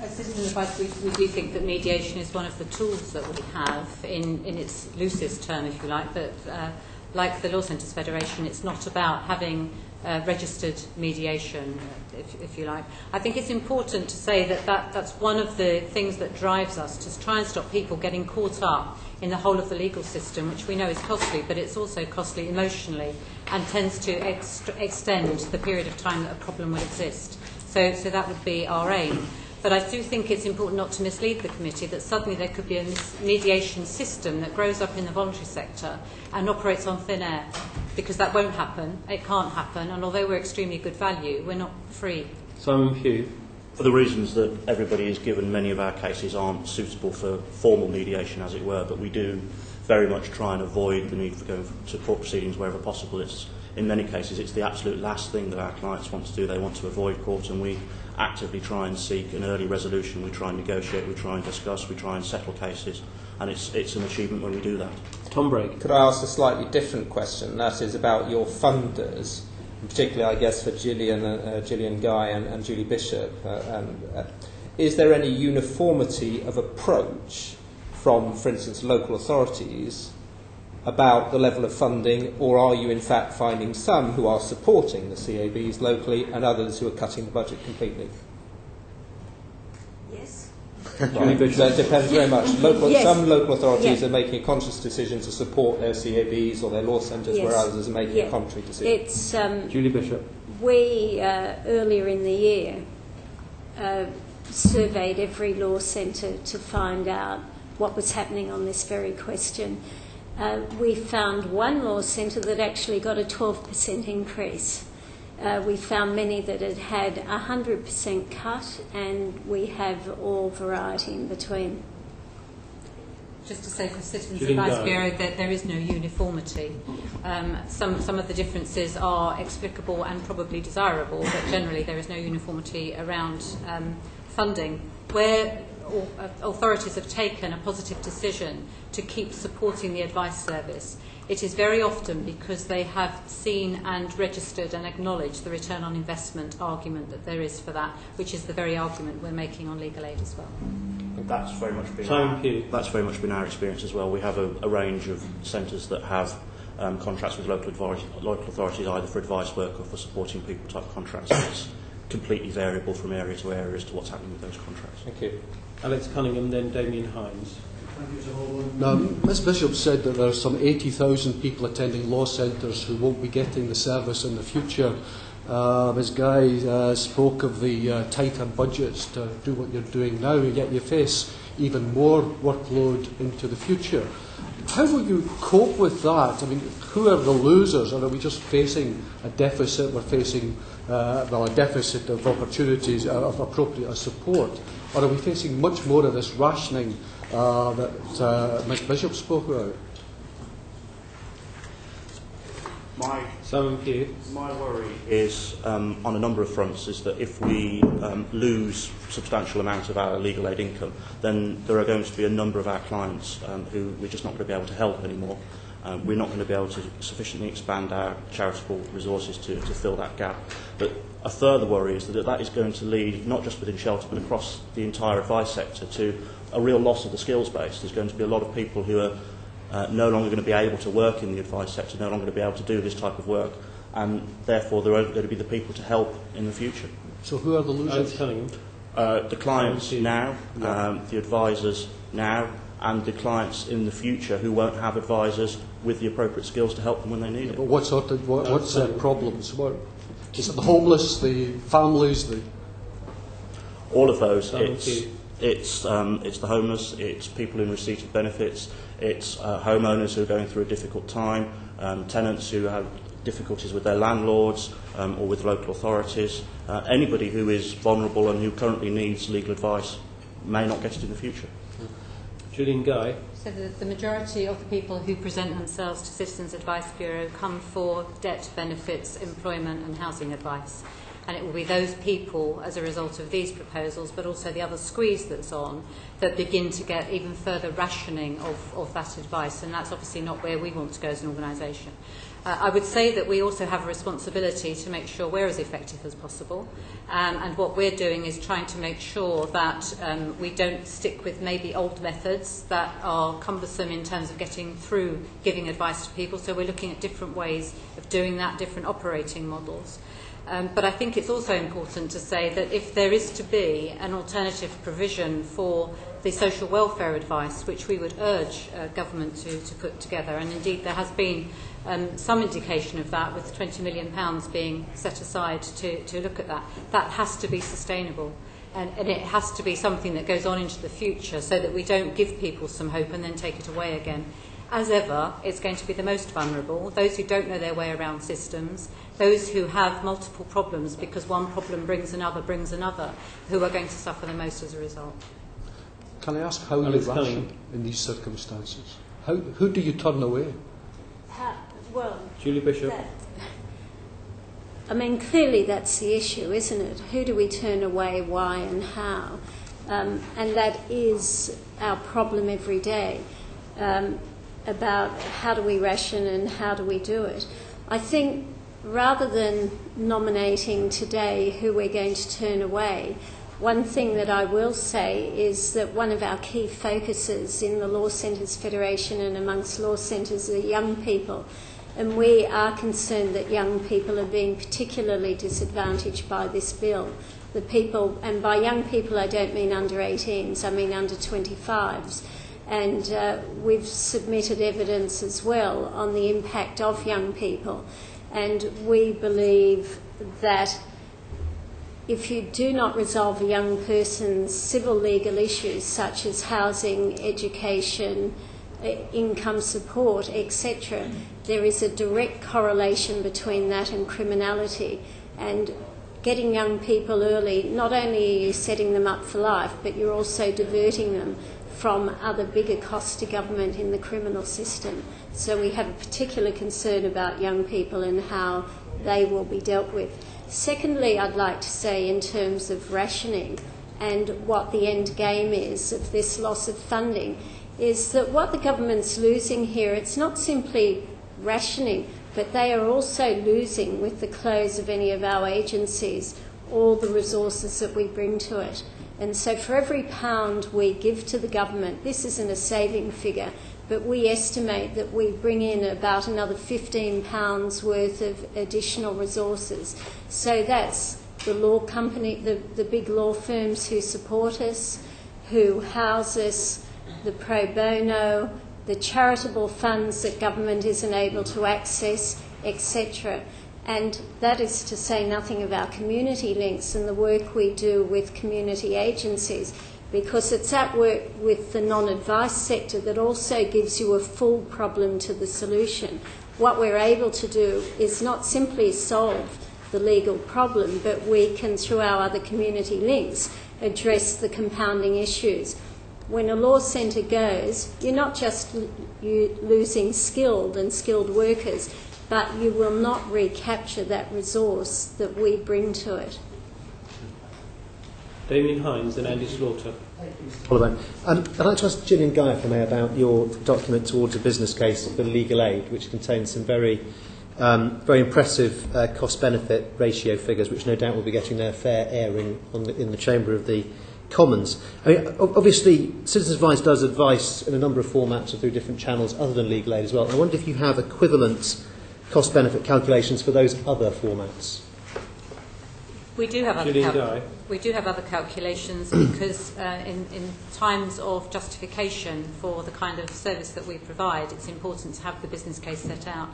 As Citizen Advice, we, we do think that mediation is one of the tools that we have in, in its loosest term, if you like, but uh, like the Law Centres Federation, it's not about having uh, registered mediation, if, if you like. I think it's important to say that, that that's one of the things that drives us to try and stop people getting caught up in the whole of the legal system, which we know is costly, but it's also costly emotionally and tends to ext- extend the period of time that a problem will exist. So, so that would be our aim. But I do think it's important not to mislead the committee that suddenly there could be a mediation system that grows up in the voluntary sector and operates on thin air, because that won't happen. It can't happen. And although we're extremely good value, we're not free.
Simon Pugh.
For the reasons that everybody is given, many of our cases aren't suitable for formal mediation, as it were, but we do very much try and avoid the need for going to court proceedings wherever possible. It's, in many cases, it's the absolute last thing that our clients want to do. They want to avoid court, and we actively try and seek an early resolution. We try and negotiate, we try and discuss, we try and settle cases, and it's, it's an achievement when we do that.
Tom Brake.
Could I ask a slightly different question? That is about your funders, particularly, I guess, for Gillian, uh, uh, Gillian Guy and, and Julie Bishop. Uh, and, uh, is there any uniformity of approach from, for instance, local authorities about the level of funding, or are you in fact finding some who are supporting the CABs locally and others who are cutting the budget completely?
Yes.
Julie Bishop.
That depends very much. Local,
Yes.
Some local authorities
Yeah.
are making a conscious decision to support their CABs or their law centres,
Yes.
where others are making
Yeah.
a contrary decision.
It's um,
Julie Bishop.
we uh, earlier in the year uh, surveyed every law centre to find out what was happening on this very question. Uh, we found one law centre that actually got a 12% increase. Uh, we found many that had had a 100% cut, and we have all variety in between.
Just to say for Citizens
Gillian
Advice
Guy.
Bureau that there is no uniformity. Um, some, some of the differences are explicable and probably desirable, but generally there is no uniformity around um, funding. Where au- authorities have taken a positive decision to keep supporting the advice service, it is very often because they have seen and registered and acknowledged the return on investment argument that there is for that, which is the very argument we're making on legal aid as well.
That's very much been
Simon
our, that's very much been our experience as well. We have a, a range of centres that have um, contracts with local, advice, local authorities either for advice work or for supporting people type contracts. It's completely variable from area to area as to what's happening with those contracts.
Thank you.
Alex Cunningham, then Damian Hinds.
Now, Ms Bishop said that there are some 80,000 people attending law centres who won't be getting the service in the future. Uh, Ms Guy uh, spoke of the uh, tighter budgets to do what you're doing now, and yet you face even more workload into the future. How will you cope with that? I mean, who are the losers? Or are we just facing a deficit? We're facing uh, well, a deficit of opportunities, uh, of appropriate support? Or are we facing much more of this rationing uh, that uh, Ms Bishop spoke about?
My
Simon Pugh.
My worry is um, on a number of fronts is that if we um, lose substantial amounts of our legal aid income, then there are going to be a number of our clients um, who we're just not going to be able to help anymore. Um, we're not going to be able to sufficiently expand our charitable resources to, to fill that gap. But a further worry is that that is going to lead, not just within shelter, but across the entire advice sector, to a real loss of the skills base. There's going to be a lot of people who are uh, no longer going to be able to work in the advice sector, no longer going to be able to do this type of work, and therefore there aren't going to be the people to help in the future.
So who are the losers?
Uh, the clients
Guarantee.
now, um, the advisors now, and the clients in the future who won't have advisors with the appropriate skills to help them when they need
But
it.
what sort of what, what's their problems? What, Is it the homeless, the families, the
all of those? It's it's um, it's the homeless, it's people in receipt of benefits, it's uh, homeowners who are going through a difficult time, um, tenants who have difficulties with their landlords um, or with local authorities. Uh, anybody who is vulnerable and who currently needs legal advice may not get it in the future.
Julian Guy.
So the, the majority of the people who present themselves to Citizens Advice Bureau come for debt benefits, employment and housing advice. And it will be those people, as a result of these proposals, but also the other squeeze that's on, that begin to get even further rationing of, of that advice. And that's obviously not where we want to go as an organisation. Uh, I would say that we also have a responsibility to make sure we're as effective as possible. Um, and what we're doing is trying to make sure that um, we don't stick with maybe old methods that are cumbersome in terms of getting through giving advice to people. So we're looking at different ways of doing that, different operating models. Um, but I think it's also important to say that if there is to be an alternative provision for the social welfare advice, which we would urge uh, government to, to put together, and indeed there has been um, some indication of that with £20 million being set aside to, to look at that, that has to be sustainable. And, and it has to be something that goes on into the future so that we don't give people some hope and then take it away again. As ever, it's going to be the most vulnerable, those who don't know their way around systems, those who have multiple problems because one problem brings another, brings another, who are going to suffer the most as a result.
Can I ask how you
Cunningham.
ration in these circumstances? How, who do you turn away?
Well,
Julie Bishop.
that, I mean, clearly that's the issue, isn't it? Who do we turn away, why, and how? Um, and that is our problem every day um, about how do we ration and how do we do it. I think rather than nominating today who we're going to turn away, one thing that I will say is that one of our key focuses in the Law Centres Federation and amongst law centres are young people. And we are concerned that young people are being particularly disadvantaged by this bill. the people, and by young people I don't mean under 18s, I mean under 25s. And uh, we've submitted evidence as well on the impact of young people. And we believe that if you do not resolve a young person's civil legal issues such as housing, education, income support, etc., there is a direct correlation between that and criminality. And getting young people early, not only are you setting them up for life, but you're also diverting them from other bigger costs to government in the criminal system. So we have a particular concern about young people and how they will be dealt with. Secondly, I'd like to say, in terms of rationing and what the end game is of this loss of funding, is that what the government's losing here, it's not simply rationing, but they are also losing with the close of any of our agencies all the resources that we bring to it. And so for every pound we give to the government, this isn't a saving figure, but we estimate that we bring in about another 15 pounds worth of additional resources. So that's the law company, the, the big law firms who support us, who house us, the pro bono, the charitable funds that government isn't able to access, etc. And that is to say nothing of our community links and the work we do with community agencies, because it's that work with the non advice sector that also gives you a full problem to the solution. What we're able to do is not simply solve the legal problem, but we can, through our other community links, address the compounding issues. When a law centre goes, you're not just you losing skilled and skilled workers, but you will not recapture that resource that we bring to it.
Damian Hinds and Andy Slaughter.
Um, I'd like to ask Gillian Guy, if I may, about your document towards a business case for legal aid, which contains some very, um, very impressive uh, cost-benefit ratio figures, which no doubt will be getting their fair airing on the, in the chamber of the Commons. I mean, obviously, Citizens Advice does advice in a number of formats and through different channels other than legal aid as well. I wonder if you have equivalent cost benefit calculations for those other formats?
We do have other cal- we do have other calculations because uh, in, in times of justification for the kind of service that we provide, it's important to have the business case set out.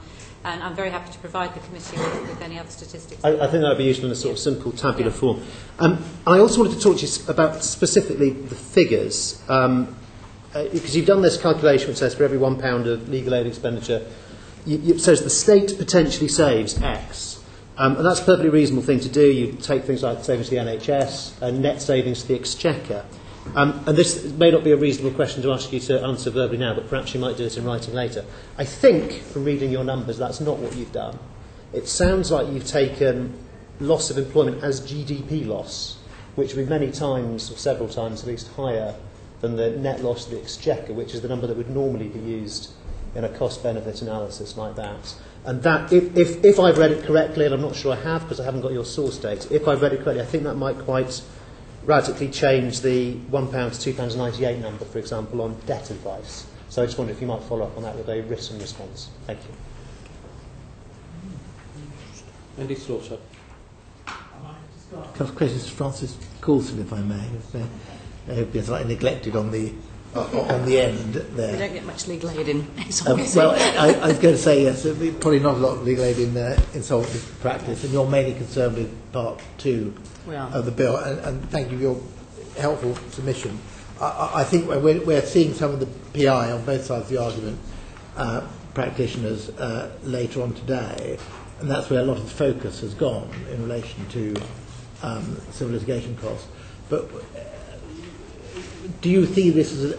and I'm very happy to provide the committee with, with any other statistics.
I, I think that would be useful in a sort yeah. of simple tabular yeah. form. Um, I also wanted to talk to you about specifically the figures, um, uh, because you've done this calculation which says for every one pound of legal aid expenditure, you, it says the state potentially saves X. Um, and that's a perfectly reasonable thing to do. You take things like savings to the NHS and uh, net savings to the exchequer. Um, and this may not be a reasonable question to ask you to answer verbally now, but perhaps you might do it in writing later. I think, from reading your numbers, that's not what you've done. It sounds like you've taken loss of employment as GDP loss, which would be many times, or several times at least, higher than the net loss of the Exchequer, which is the number that would normally be used in a cost benefit analysis like that. And that, if, if, if I've read it correctly, and I'm not sure I have because I haven't got your source data, if I've read it correctly, I think that might quite radically change the £1 to £2.98 number, for example, on debt advice. So I just wonder if you might follow up on that with a written response. Thank you.
Andy Slaughter.
Questions Frances Coulson, if I may. If, uh, I hope been slightly neglected on the on the end there.
We don't get much legal aid in
insolvency. Um, well, I, I was going to say yes. Probably not a lot of legal aid in uh, insolvency practice, and you're mainly concerned with part two of the bill. And, and thank you for your helpful submission. I, I think we're, we're seeing some of the PI on both sides of the argument uh, practitioners uh, later on today, and that's where a lot of the focus has gone in relation to um, civil litigation costs. But do you see this as,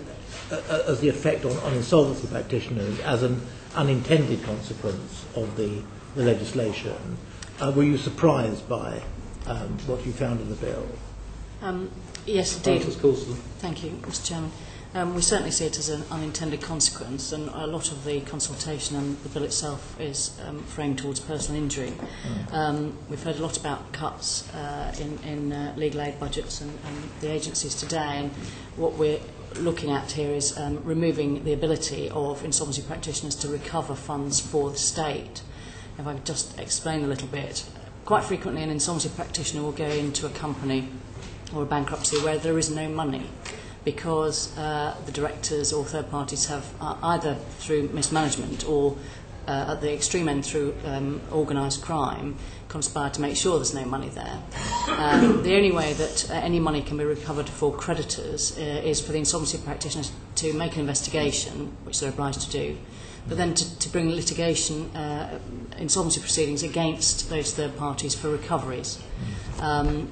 a, as the effect on, on insolvency practitioners as an unintended consequence of the, the legislation? Uh, were you surprised by um, what you found in the bill.
Um, yes, indeed. Thank you, Mr Chairman. Um, we certainly see it as an unintended consequence, and a lot of the consultation and the bill itself is um, framed towards personal injury. Mm. Um, we've heard a lot about cuts uh, in, in uh, legal aid budgets and, and the agencies today, and what we're looking at here is um, removing the ability of insolvency practitioners to recover funds for the state. If I could just explain a little bit, quite frequently an insolvency practitioner will go into a company or a bankruptcy where there is no money because uh, the directors or third parties have uh, either through mismanagement or uh, at the extreme end through um, organised crime conspired to make sure there's no money there. Um, the only way that uh, any money can be recovered for creditors uh, is for the insolvency practitioners to make an investigation, which they're obliged to do, but then to, to bring litigation, uh, insolvency proceedings against those third parties for recoveries. Um,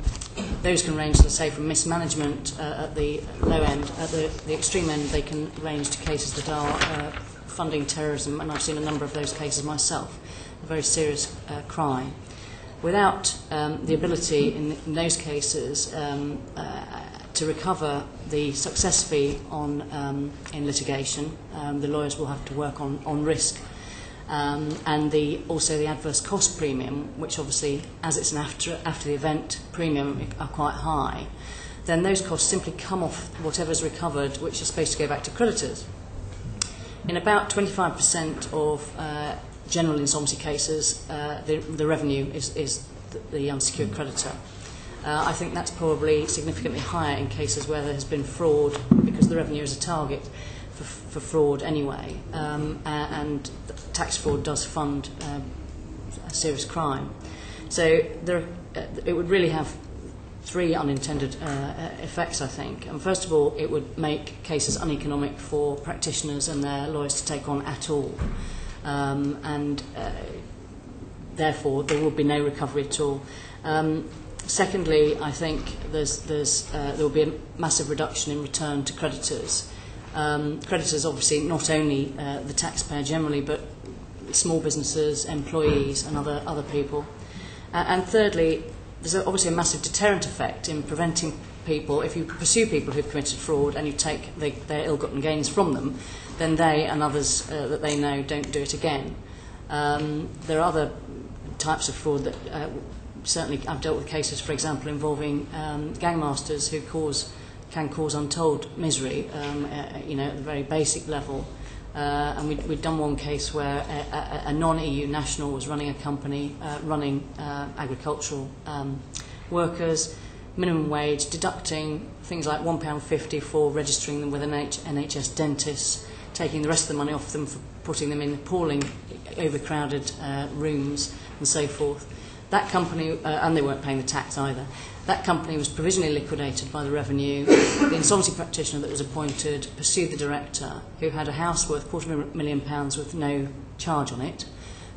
those can range, let's say, from mismanagement uh, at the low end. At the, the extreme end, they can range to cases that are uh, funding terrorism, and I've seen a number of those cases myself, a very serious uh, crime. Without um, the ability in, in those cases, um, uh, to recover the success fee on um, in litigation, um, the lawyers will have to work on, on risk um, and the, also the adverse cost premium, which obviously, as it's an after, after the event premium, are quite high, then those costs simply come off whatever's recovered, which is supposed to go back to creditors. In about 25% of uh, general insolvency cases, uh, the, the revenue is, is the, the unsecured creditor. Uh, I think that's probably significantly higher in cases where there has been fraud because the revenue is a target for, for fraud anyway. Um, uh, and tax fraud does fund uh, serious crime. So there, uh, it would really have three unintended uh, effects, I think. And first of all, it would make cases uneconomic for practitioners and their lawyers to take on at all. Um, and uh, therefore, there would be no recovery at all. Um, secondly, I think there's, there's, uh, there will be a massive reduction in return to creditors. Um, creditors, obviously, not only uh, the taxpayer generally, but small businesses, employees, and other, other people. Uh, and thirdly, there's obviously a massive deterrent effect in preventing people, if you pursue people who've committed fraud and you take the, their ill-gotten gains from them, then they and others uh, that they know don't do it again. Um, there are other types of fraud that uh, certainly I've dealt with cases, for example, involving um, gangmasters who cause can cause untold misery, um, uh, you know, at the very basic level. Uh, and we'd, we'd done one case where a, a, a non-EU national was running a company, uh, running uh, agricultural um, workers, minimum wage, deducting things like £1.50 for registering them with an NHS dentist, taking the rest of the money off them for putting them in appalling, overcrowded uh, rooms and so forth. That company, uh, and they weren't paying the tax either, That company was provisionally liquidated by the revenue. The insolvency practitioner that was appointed pursued the director, who had a house worth a quarter of a million pounds with no charge on it,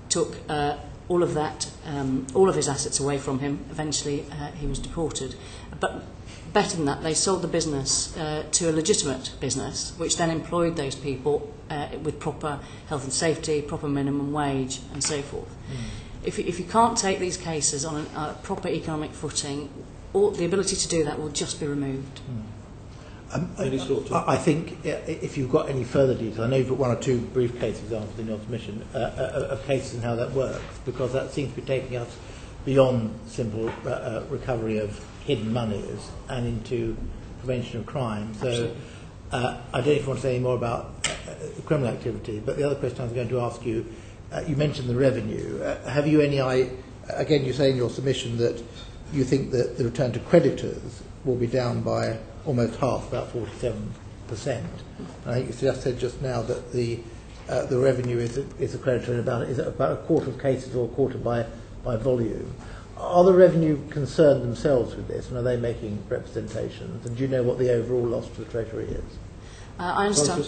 took uh, all of that, um, all of his assets away from him. Eventually, uh, he was deported. But better than that, they sold the business uh, to a legitimate business, which then employed those people uh, with proper health and safety, proper minimum wage, and so forth. Mm. If, you, if you can't take these cases on a, a proper economic footing, all, the ability to do that will just be removed.
Um, I, I think if you've got any further detail, I know you've got one or two brief case examples in your submission uh, uh, of cases and how that works, because that seems to be taking us beyond simple uh, uh, recovery of hidden monies and into prevention of crime. So uh, I don't know if you want to say any more about uh, criminal activity, but the other question I was going to ask you, uh, you mentioned the revenue. Uh, have you any, I, again, you say in your submission that you think that the return to creditors will be down by almost half, about 47%. And I think you just said just now that the uh, the revenue is is a creditor in about is about a quarter of cases or a quarter by by volume. Are the revenue concerned themselves with this, and are they making representations? And do you know what the overall loss to the Treasury is?
Uh, I understand.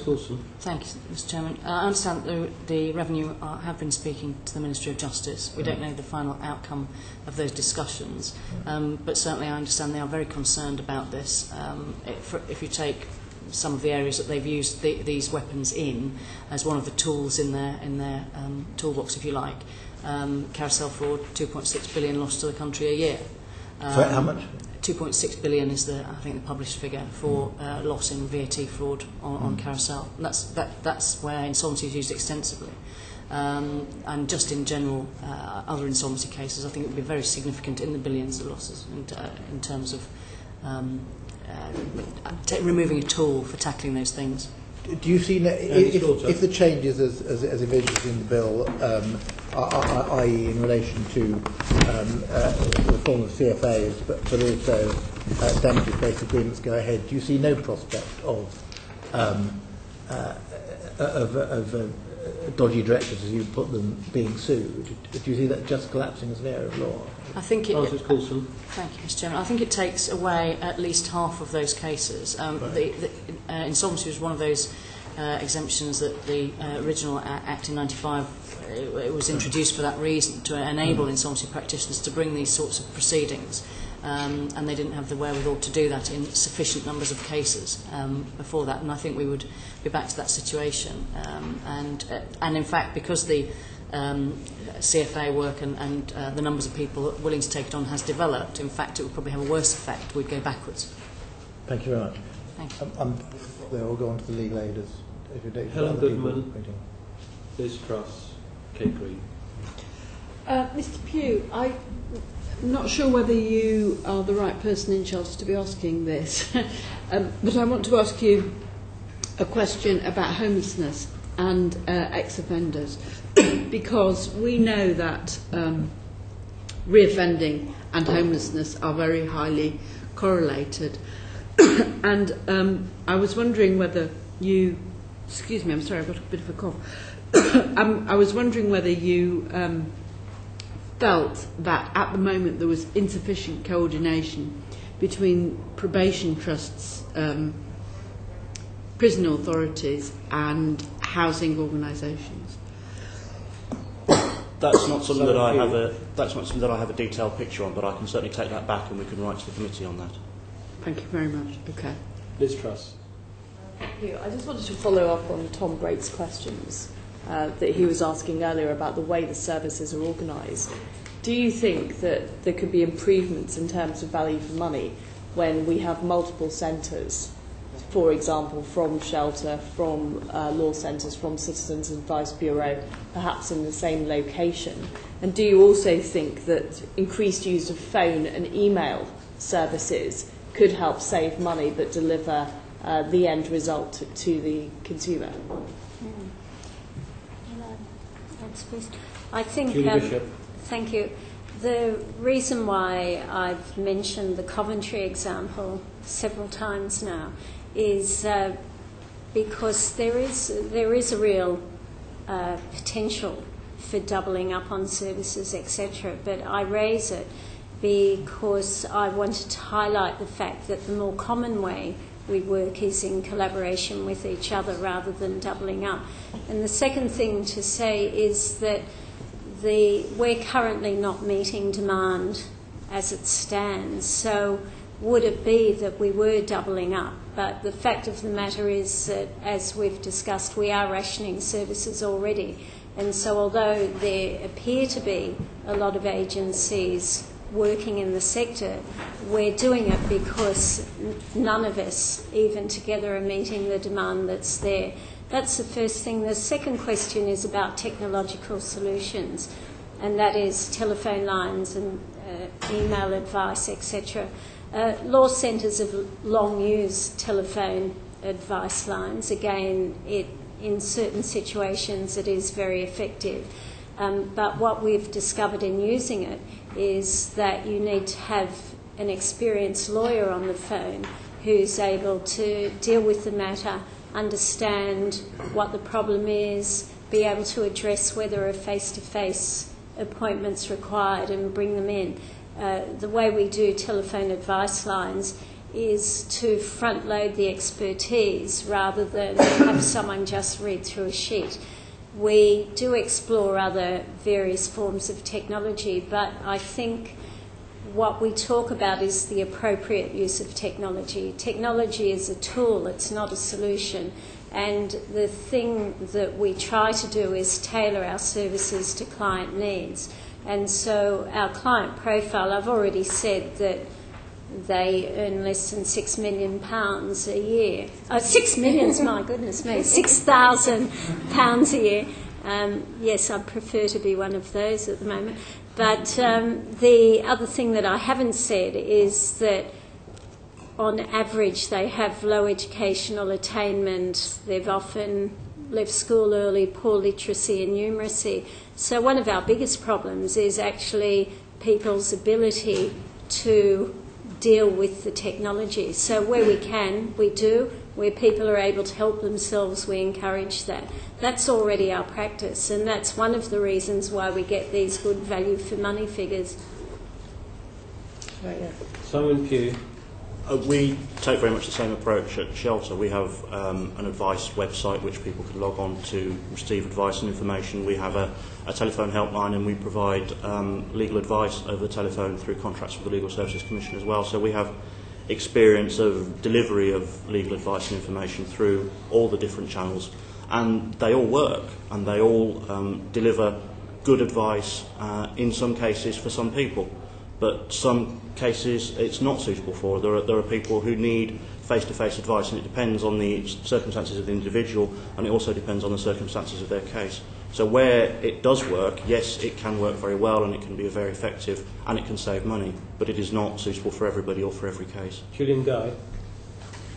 Thank you, Mr. Chairman. Uh, I understand the, the revenue are, have been speaking to the Ministry of Justice. We don't mm. know the final outcome of those discussions, um, but certainly I understand they are very concerned about this. Um, if, if you take some of the areas that they've used the, these weapons in as one of the tools in their in their um, toolbox, if you like. Um, carousel fraud, 2.6 billion lost to the country a year.
Um, for how much?
Um, 2.6 billion is the I think the published figure for uh, loss in VAT fraud on, mm. on
hmm.
carousel. And that's that that's where insolvency is used extensively. Um, and just in general, uh, other insolvency cases, I think it would be very significant in the billions of losses in, uh, in terms of um, uh, removing a tool for tackling those things
do you see, if, if the changes as, as, as envisaged in the bill, um, i.e. in relation to um, uh, the form of CFAs, but, but also uh, damages-based agreements go ahead, do you see no prospect of um, uh, of, of, of Uh, dodgy directors as you put them being sued. Do you see that just collapsing as an area of law?
I think it,
Francis Coulson. Thank you,
Mr Chairman. I think it takes away at least half of those cases. Um, right. the, the, uh, insolvency was one of those uh, exemptions that the uh, original Act in 95 it, uh, it was introduced for that reason, to enable mm. insolvency practitioners to bring these sorts of proceedings. Um, and they didn't have the wherewithal to do that in sufficient numbers of cases um, before that. And I think we would be back to that situation. Um, and, uh, and in fact, because the um, CFA work and, and uh, the numbers of people willing to take it on has developed, in fact, it would probably have a worse effect. We'd go backwards.
Thank you very much.
Thank you.
Um, um, they'll go on to the legal aid as if you're
Helen Goodman, Liz Truss, Kate Green.
Uh, Mr Pugh, Not sure whether you are the right person in Chelsea to be asking this, um, but I want to ask you a question about homelessness and uh, ex-offenders because we know that um, reoffending and homelessness are very highly correlated. and um, I was wondering whether you, excuse me, I'm sorry, I've got a bit of a cough. um, I was wondering whether you um, felt that at the moment there was insufficient coordination between probation trusts, um, prison authorities, and housing organisations.
That's not something that I have a that's not something that I have a detailed picture on, but I can certainly take that back and we can write to the committee on that.
Thank you very much. Okay.
Liz Truss.
Thank you. I just wanted to follow up on Tom Brake's questions uh, that he was asking earlier about the way the services are organised. Do you think that there could be improvements in terms of value for money when we have multiple centres for example, from shelter, from uh, law centres, from Citizens Advice Bureau, perhaps in the same location? And do you also think that increased use of phone and email services could help save money but deliver uh, the end result to, to the consumer? Mm.
I think. Um, thank you. The reason why I've mentioned the Coventry example several times now is uh, because there is, there is a real uh, potential for doubling up on services, etc. But I raise it because I wanted to highlight the fact that the more common way we work is in collaboration with each other rather than doubling up. And the second thing to say is that the, we're currently not meeting demand as it stands. So would it be that we were doubling up? But the fact of the matter is that, as we've discussed, we are rationing services already. And so, although there appear to be a lot of agencies working in the sector, we're doing it because none of us, even together, are meeting the demand that's there. That's the first thing. The second question is about technological solutions, and that is telephone lines and uh, email advice, etc. Uh, law centres have long used telephone advice lines. Again, it, in certain situations it is very effective. Um, but what we've discovered in using it is that you need to have an experienced lawyer on the phone who's able to deal with the matter, understand what the problem is, be able to address whether a face to face appointment's required and bring them in. Uh, the way we do telephone advice lines is to front load the expertise rather than have someone just read through a sheet. We do explore other various forms of technology, but I think what we talk about is the appropriate use of technology. Technology is a tool, it's not a solution. And the thing that we try to do is tailor our services to client needs. And so our client profile, I've already said that they earn less than six million pounds a year. Oh, six millions, my goodness me, six thousand pounds a year. Um, yes, I prefer to be one of those at the moment. But um, the other thing that I haven't said is that on average they have low educational attainment. They've often left school early, poor literacy and numeracy. So one of our biggest problems is actually people's ability to deal with the technology. So where we can, we do. Where people are able to help themselves, we encourage that. That's already our practice, and that's one of the reasons why we get these good value for money figures.
Right, yeah. Simon Pugh.
Uh, we take very much the same approach at Shelter. We have um, an advice website which people can log on to receive advice and information. We have a, a telephone helpline and we provide um, legal advice over the telephone through contracts with the Legal Services Commission as well. So we have experience of delivery of legal advice and information through all the different channels and they all work and they all um, deliver good advice uh, in some cases for some people but some cases it's not suitable for. There are, there are people who need face-to-face -face advice and it depends on the circumstances of the individual and it also depends on the circumstances of their case. So where it does work, yes, it can work very well and it can be very effective and it can save money, but it is not suitable for everybody or for every case.
Julian Guy.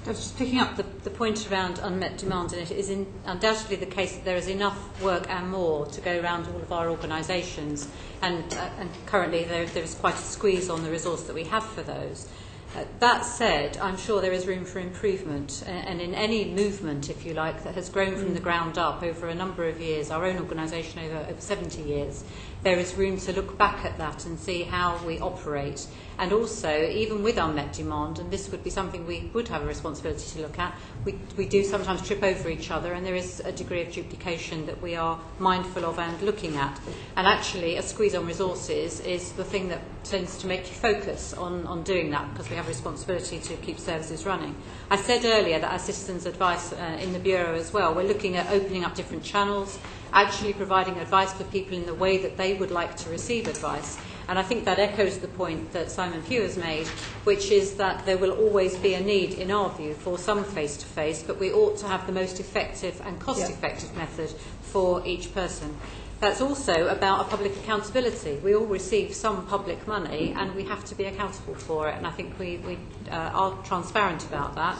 Just picking up the, the point around unmet demand, and it is in, undoubtedly the case that there is enough work and more to go around all of our organisations, and, uh, and currently there, there is quite a squeeze on the resource that we have for those. Uh, that said, I'm sure there is room for improvement, and, and in any movement, if you like, that has grown from the ground up over a number of years, our own organisation over, over 70 years, there is room to look back at that and see how we operate. And also, even with unmet demand, and this would be something we would have a responsibility to look at, we, we do sometimes trip over each other, and there is a degree of duplication that we are mindful of and looking at. And actually, a squeeze on resources is the thing that tends to make you focus on, on doing that because we have a responsibility to keep services running. I said earlier that our citizens' advice uh, in the Bureau as well, we're looking at opening up different channels, actually providing advice for people in the way that they would like to receive advice. And I think that echoes the point that Simon Pugh has made, which is that there will always be a need, in our view, for some face to face, but we ought to have the most effective and cost effective yeah. method for each person. That's also about a public accountability. We all receive some public money and we have to be accountable for it, and I think we, we uh, are transparent about that.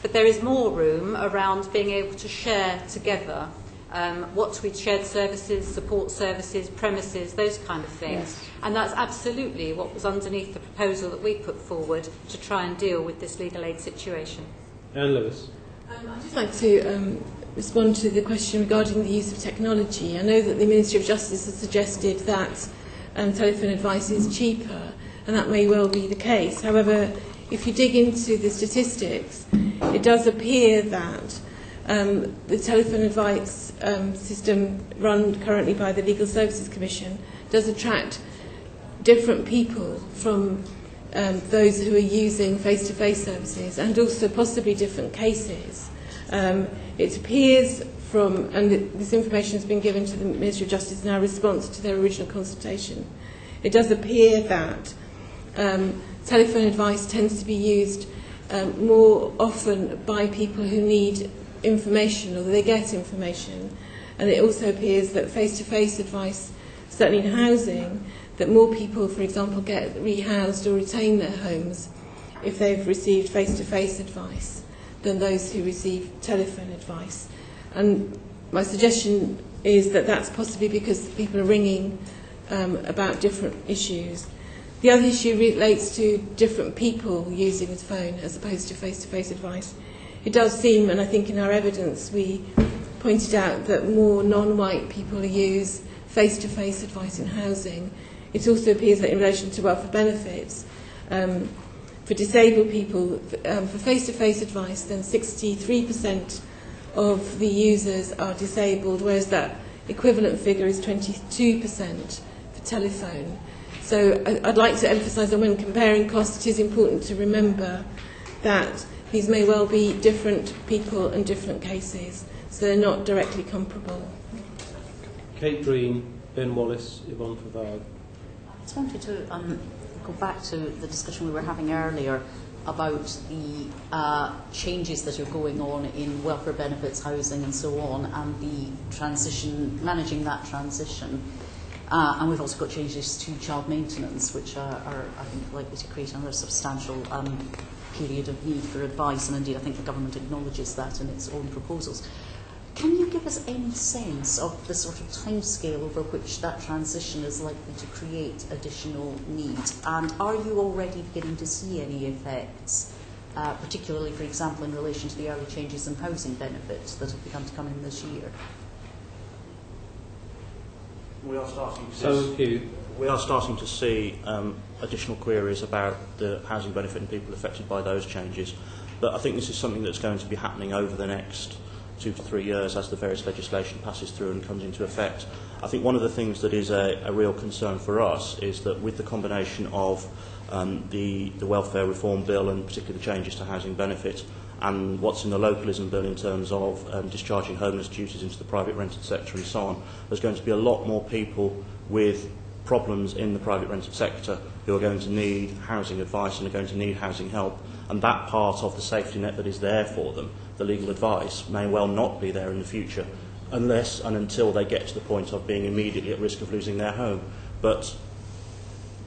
But there is more room around being able to share together um, what's we shared services, support services, premises, those kind of things. Yes. And that's absolutely what was underneath the proposal that we put forward to try and deal with this legal aid situation.
Anne Lewis.
Um, I'd just like to um, respond to the question regarding the use of technology. I know that the Ministry of Justice has suggested that um, telephone advice is cheaper, and that may well be the case. However, if you dig into the statistics, it does appear that um, the telephone advice um, system run currently by the Legal Services Commission does attract different people from um, those who are using face-to-face services and also possibly different cases. Um, it appears from, and this information has been given to the Ministry of Justice in our response to their original consultation, it does appear that um, telephone advice tends to be used um, more often by people who need information or they get information. And it also appears that face-to-face advice, certainly in housing, that more people, for example, get rehoused or retain their homes if they've received face-to-face advice than those who receive telephone advice. And my suggestion is that that's possibly because people are ringing um, about different issues. The other issue relates to different people using the phone as opposed to face-to-face advice. It does seem, and I think in our evidence we pointed out that more non-white people use face-to-face advice in housing. It also appears that in relation to welfare benefits, um, for disabled people, um, for face-to-face advice, then 63% of the users are disabled, whereas that equivalent figure is 22% for telephone. So I'd like to emphasise that when comparing costs, it is important to remember that these may well be different people and different cases, so they're not directly comparable.
Kate Green, Ben Wallace, Yvonne Fovargue.
I just wanted to um, go back to the discussion we were having earlier about the uh, changes that are going on in welfare benefits, housing and so on, and the transition, managing that transition. Uh, and we've also got changes to child maintenance, which are, are I think, likely to create another substantial um, period of need for advice, and indeed I think the government acknowledges that in its own proposals. Can you give us any sense of the sort of timescale over which that transition is likely to create additional need? And are you already beginning to see any effects, uh, particularly, for example, in relation to the early changes in housing benefits that have begun to come in this year?
We are starting to
So, Hugh.
we are starting to see um, additional queries about the housing benefit and people affected by those changes. But I think this is something that's going to be happening over the next two to three years as the various legislation passes through and comes into effect. I think one of the things that is a, a real concern for us is that with the combination of um, the, the welfare reform bill and particularly the changes to housing benefit and what's in the localism bill in terms of um, discharging homeless duties into the private rented sector and so on, there's going to be a lot more people with problems in the private rented sector who are going to need housing advice and are going to need housing help. And that part of the safety net that is there for them, the legal advice, may well not be there in the future unless and until they get to the point of being immediately at risk of losing their home. But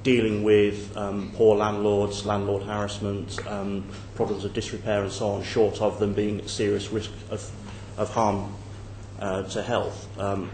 dealing with um, poor landlords, landlord harassment, um, problems of disrepair and so on, short of them being at serious risk of, of harm uh, to health. Um,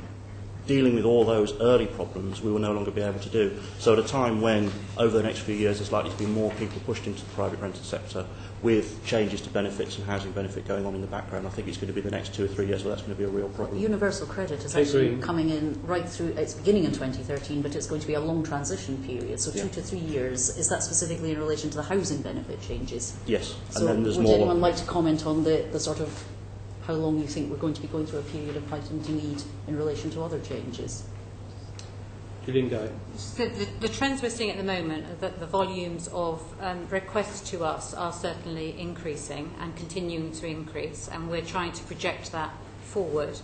dealing with all those early problems we will no longer be able to do. So at a time when over the next few years there's likely to be more people pushed into the private rented sector with changes to benefits and housing benefit going on in the background, I think it's going to be the next two or three years where that's going to be a real problem.
Universal credit is actually coming in right through, it's beginning in 2013, but it's going to be a long transition period, so two
Yeah.
to three years. Is that specifically in relation to the housing benefit changes?
Yes,
So
and then there's
would
more.
anyone like to comment on the, the sort of how long do you think we're going to be going through a period of heightened need in relation to other changes?
Gillian Guy.
So the, the trends we're seeing at the moment are that the volumes of um, requests to us are certainly increasing and continuing to increase, and we're trying to project that forward.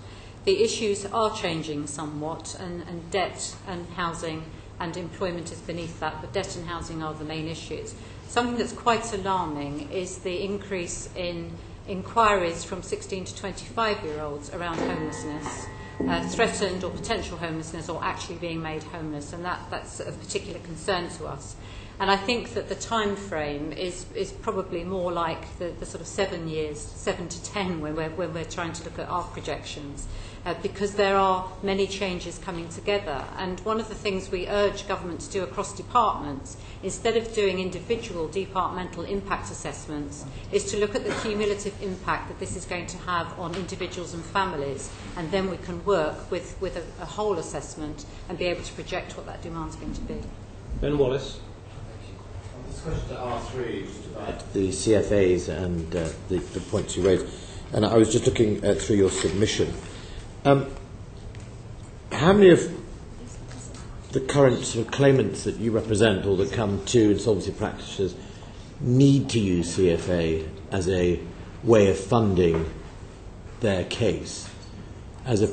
The issues are changing somewhat, and, and debt and housing and employment is beneath that, but debt and housing are the main issues. Something that's quite alarming is the increase in inquiries from 16 to 25 year olds around homelessness uh, threatened or potential homelessness or actually being made homeless, and that, that's of particular concern to us. And I think that the time frame is, is probably more like the, the sort of seven years, seven to ten, when we're, when we're trying to look at our projections, uh, because there are many changes coming together. And one of the things we urge government to do across departments, instead of doing individual departmental impact assessments, is to look at the cumulative impact that this is going to have on individuals and families, and then we can work with, with a, a whole assessment and be able to project what that demand is going to be.
Ben Wallace.
This question to R3 just about the CFAs and uh, the, the points you raised. And I was just looking uh, through your submission. Um, how many of the current sort of claimants that you represent or that come to insolvency practitioners need to use CFA as a way of funding their case, as, a,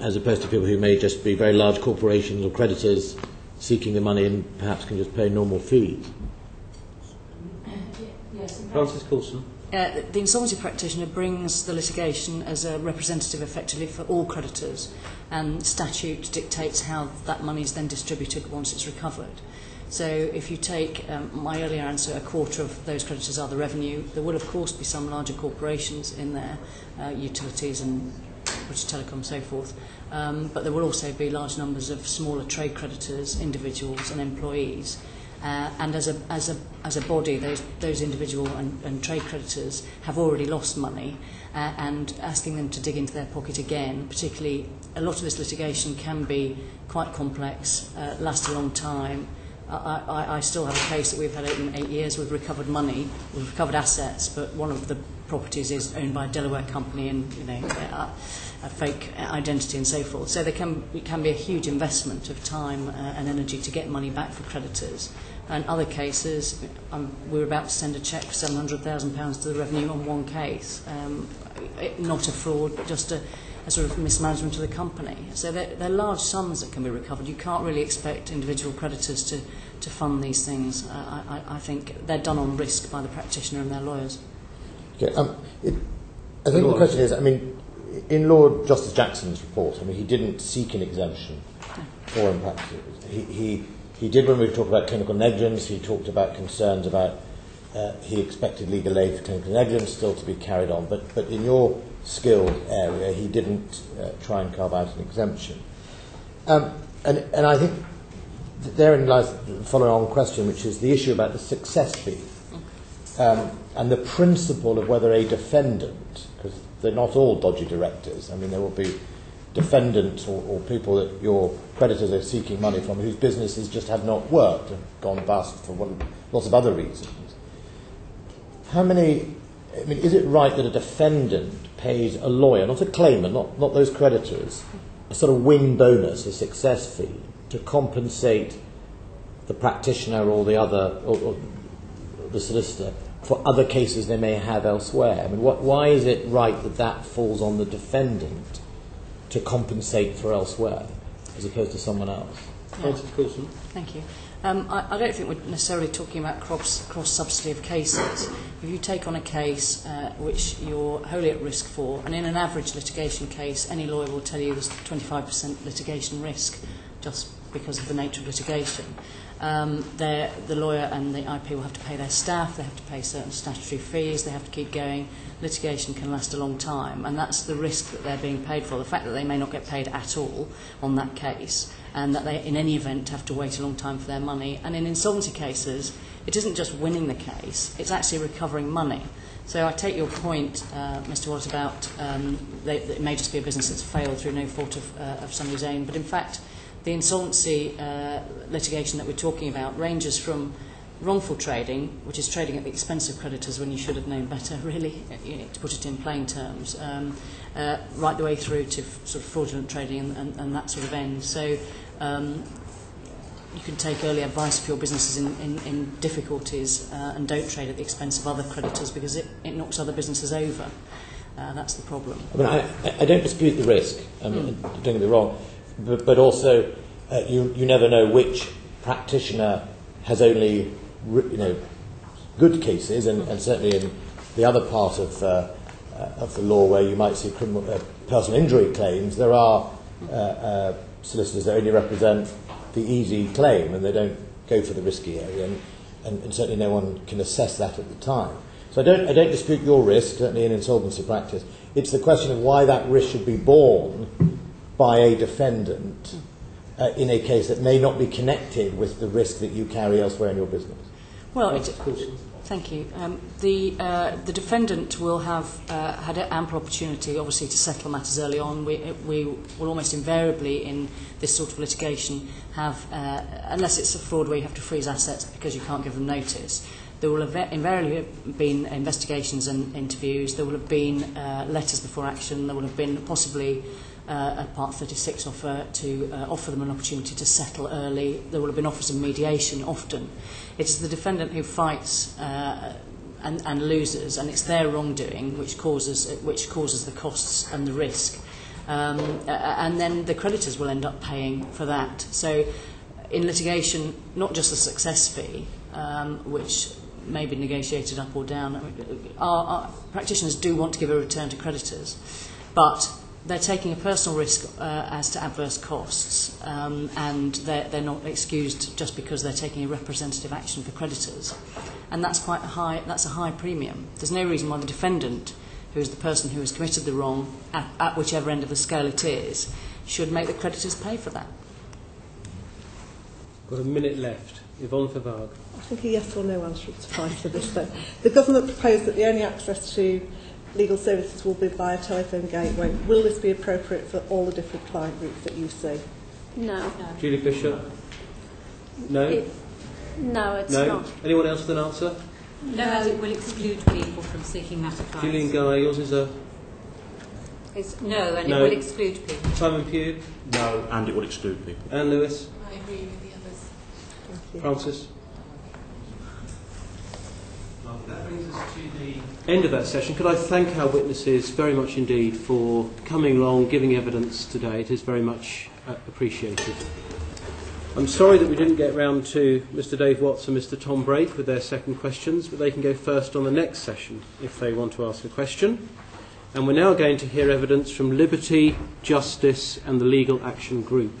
as opposed to people who may just be very large corporations or creditors seeking the money and perhaps can just pay normal fees?
Francis Coulson
uh, the insolvency practitioner brings the litigation as a representative effectively for all creditors and statute dictates how that money is then distributed once it's recovered. So if you take um, my earlier answer, a quarter of those creditors are the revenue. There will, of course, be some larger corporations in there, uh, utilities and British Telecom and so forth. Um, but there will also be large numbers of smaller trade creditors, individuals and employees. Uh, and as a, as, a, as a body, those, those individual and, and trade creditors have already lost money uh, and asking them to dig into their pocket again, particularly a lot of this litigation can be quite complex, uh, last a long time. I, I, I still have a case that we've had open eight years. We've recovered money, we've recovered assets, but one of the properties is owned by a Delaware company, and you know, uh, a fake identity and so forth. So there can, it can be a huge investment of time uh, and energy to get money back for creditors. And other cases, um, we were about to send a cheque for £700,000 to the revenue on one case. Um, it, not a fraud, but just a, a sort of mismanagement of the company. So they're, they're large sums that can be recovered. You can't really expect individual creditors to, to fund these things. Uh, I, I think they're done on risk by the practitioner and their lawyers.
Okay, um, it, I think the question is, I mean, in Lord Justice Jackson's report, I mean, he didn't seek an exemption for impact. He, he, he did when we talked about clinical negligence, he talked about concerns about uh, he expected legal aid for clinical negligence still to be carried on, but, but in your skill area, he didn't uh, try and carve out an exemption. Um, and, and I think therein lies the following on question, which is the issue about the success fee um, and the principle of whether a defendant, because they're not all dodgy directors. I mean, there will be defendants or, or people that your creditors are seeking money from whose businesses just have not worked and gone bust for one, lots of other reasons. How many, I mean, is it right that a defendant pays a lawyer, not a claimant, not, not those creditors, a sort of win bonus, a success fee, to compensate the practitioner or the other, or, or the solicitor for other cases they may have elsewhere? I mean, what, why is it right that that falls on the defendant to compensate for elsewhere as opposed to someone else?
Yeah. Thank you. Um, I, I don't think we're necessarily talking about cross, cross subsidy of cases. If you take on a case uh, which you're wholly at risk for, and in an average litigation case, any lawyer will tell you there's 25% litigation risk just because of the nature of litigation. um, the lawyer and the IP will have to pay their staff, they have to pay certain statutory fees, they have to keep going. Litigation can last a long time, and that's the risk that they're being paid for. The fact that they may not get paid at all on that case, and that they, in any event, have to wait a long time for their money. And in insolvency cases, it isn't just winning the case, it's actually recovering money. So I take your point, uh, Mr. Watt, about um, they, it may just be a business that's failed through no fault of, uh, of somebody's own, but in fact, the insolvency uh, litigation that we're talking about ranges from wrongful trading, which is trading at the expense of creditors when you should have known better, really, to put it in plain terms, um, uh, right the way through to f- sort of fraudulent trading and, and, and that sort of end. So um, you can take early advice if your businesses in, in, in difficulties uh, and don't trade at the expense of other creditors because it, it knocks other businesses over. Uh, that's the problem.
I, mean, I, I don't dispute the risk, I mean, mm. don't get me wrong, but, but also uh, you, you never know which practitioner has only you know, good cases, and, and certainly in the other part of, uh, uh, of the law where you might see criminal, uh, personal injury claims, there are uh, uh, solicitors that only represent the easy claim and they don't go for the risky area, and, and, and certainly no one can assess that at the time. So I don't, I don't dispute your risk, certainly in insolvency practice. It's the question of why that risk should be borne by a defendant uh, in a case that may not be connected with the risk that you carry elsewhere in your business.
Well, it, thank you. Um, the, uh, the defendant will have uh, had ample opportunity, obviously, to settle matters early on. We, we will almost invariably, in this sort of litigation, have, uh, unless it's a fraud where you have to freeze assets because you can't give them notice, there will have invariably been investigations and interviews, there will have been uh, letters before action, there will have been possibly uh, at Part 36 offer to uh, offer them an opportunity to settle early. There will have been offers of mediation often. it is the defendant who fights uh, and, and loses, and it's their wrongdoing which causes, which causes the costs and the risk. Um, and then the creditors will end up paying for that. So in litigation, not just the success fee, um, which may be negotiated up or down. Uh, our, our practitioners do want to give a return to creditors, but they're taking a personal risk uh, as to adverse costs, um, and they're, they're not excused just because they're taking a representative action for creditors. And that's quite a high, that's a high premium. There's no reason why the defendant, who is the person who has committed the wrong, at, at whichever end of the scale it is, should make the creditors pay for that.
Got a minute left. Yvonne Fovargue.
I think a yes or no answer is fine for this then. The government proposed that the only access to legal services will be via telephone gateway. Will this be appropriate for all the different client groups that you see?
No. no.
Julie Bishop? No?
It, no, it's
no?
not.
Anyone else with an answer?
No, as it will exclude people from seeking that advice.
Gillian Guy, yours is a...
It's no, and
no.
it will exclude people.
Simon Pugh?
No, and it will exclude people.
Anne Lewis?
I agree with the others.
Frances? That brings us to the end of that session. Could I thank our witnesses very much indeed for coming along, giving evidence today? It is very much uh, appreciated. I'm sorry that we didn't get round to Mr. Dave Watts and Mr. Tom Brake with their second questions, but they can go first on the next session if they want to ask a question. And we're now going to hear evidence from Liberty, Justice, and the Legal Action Group.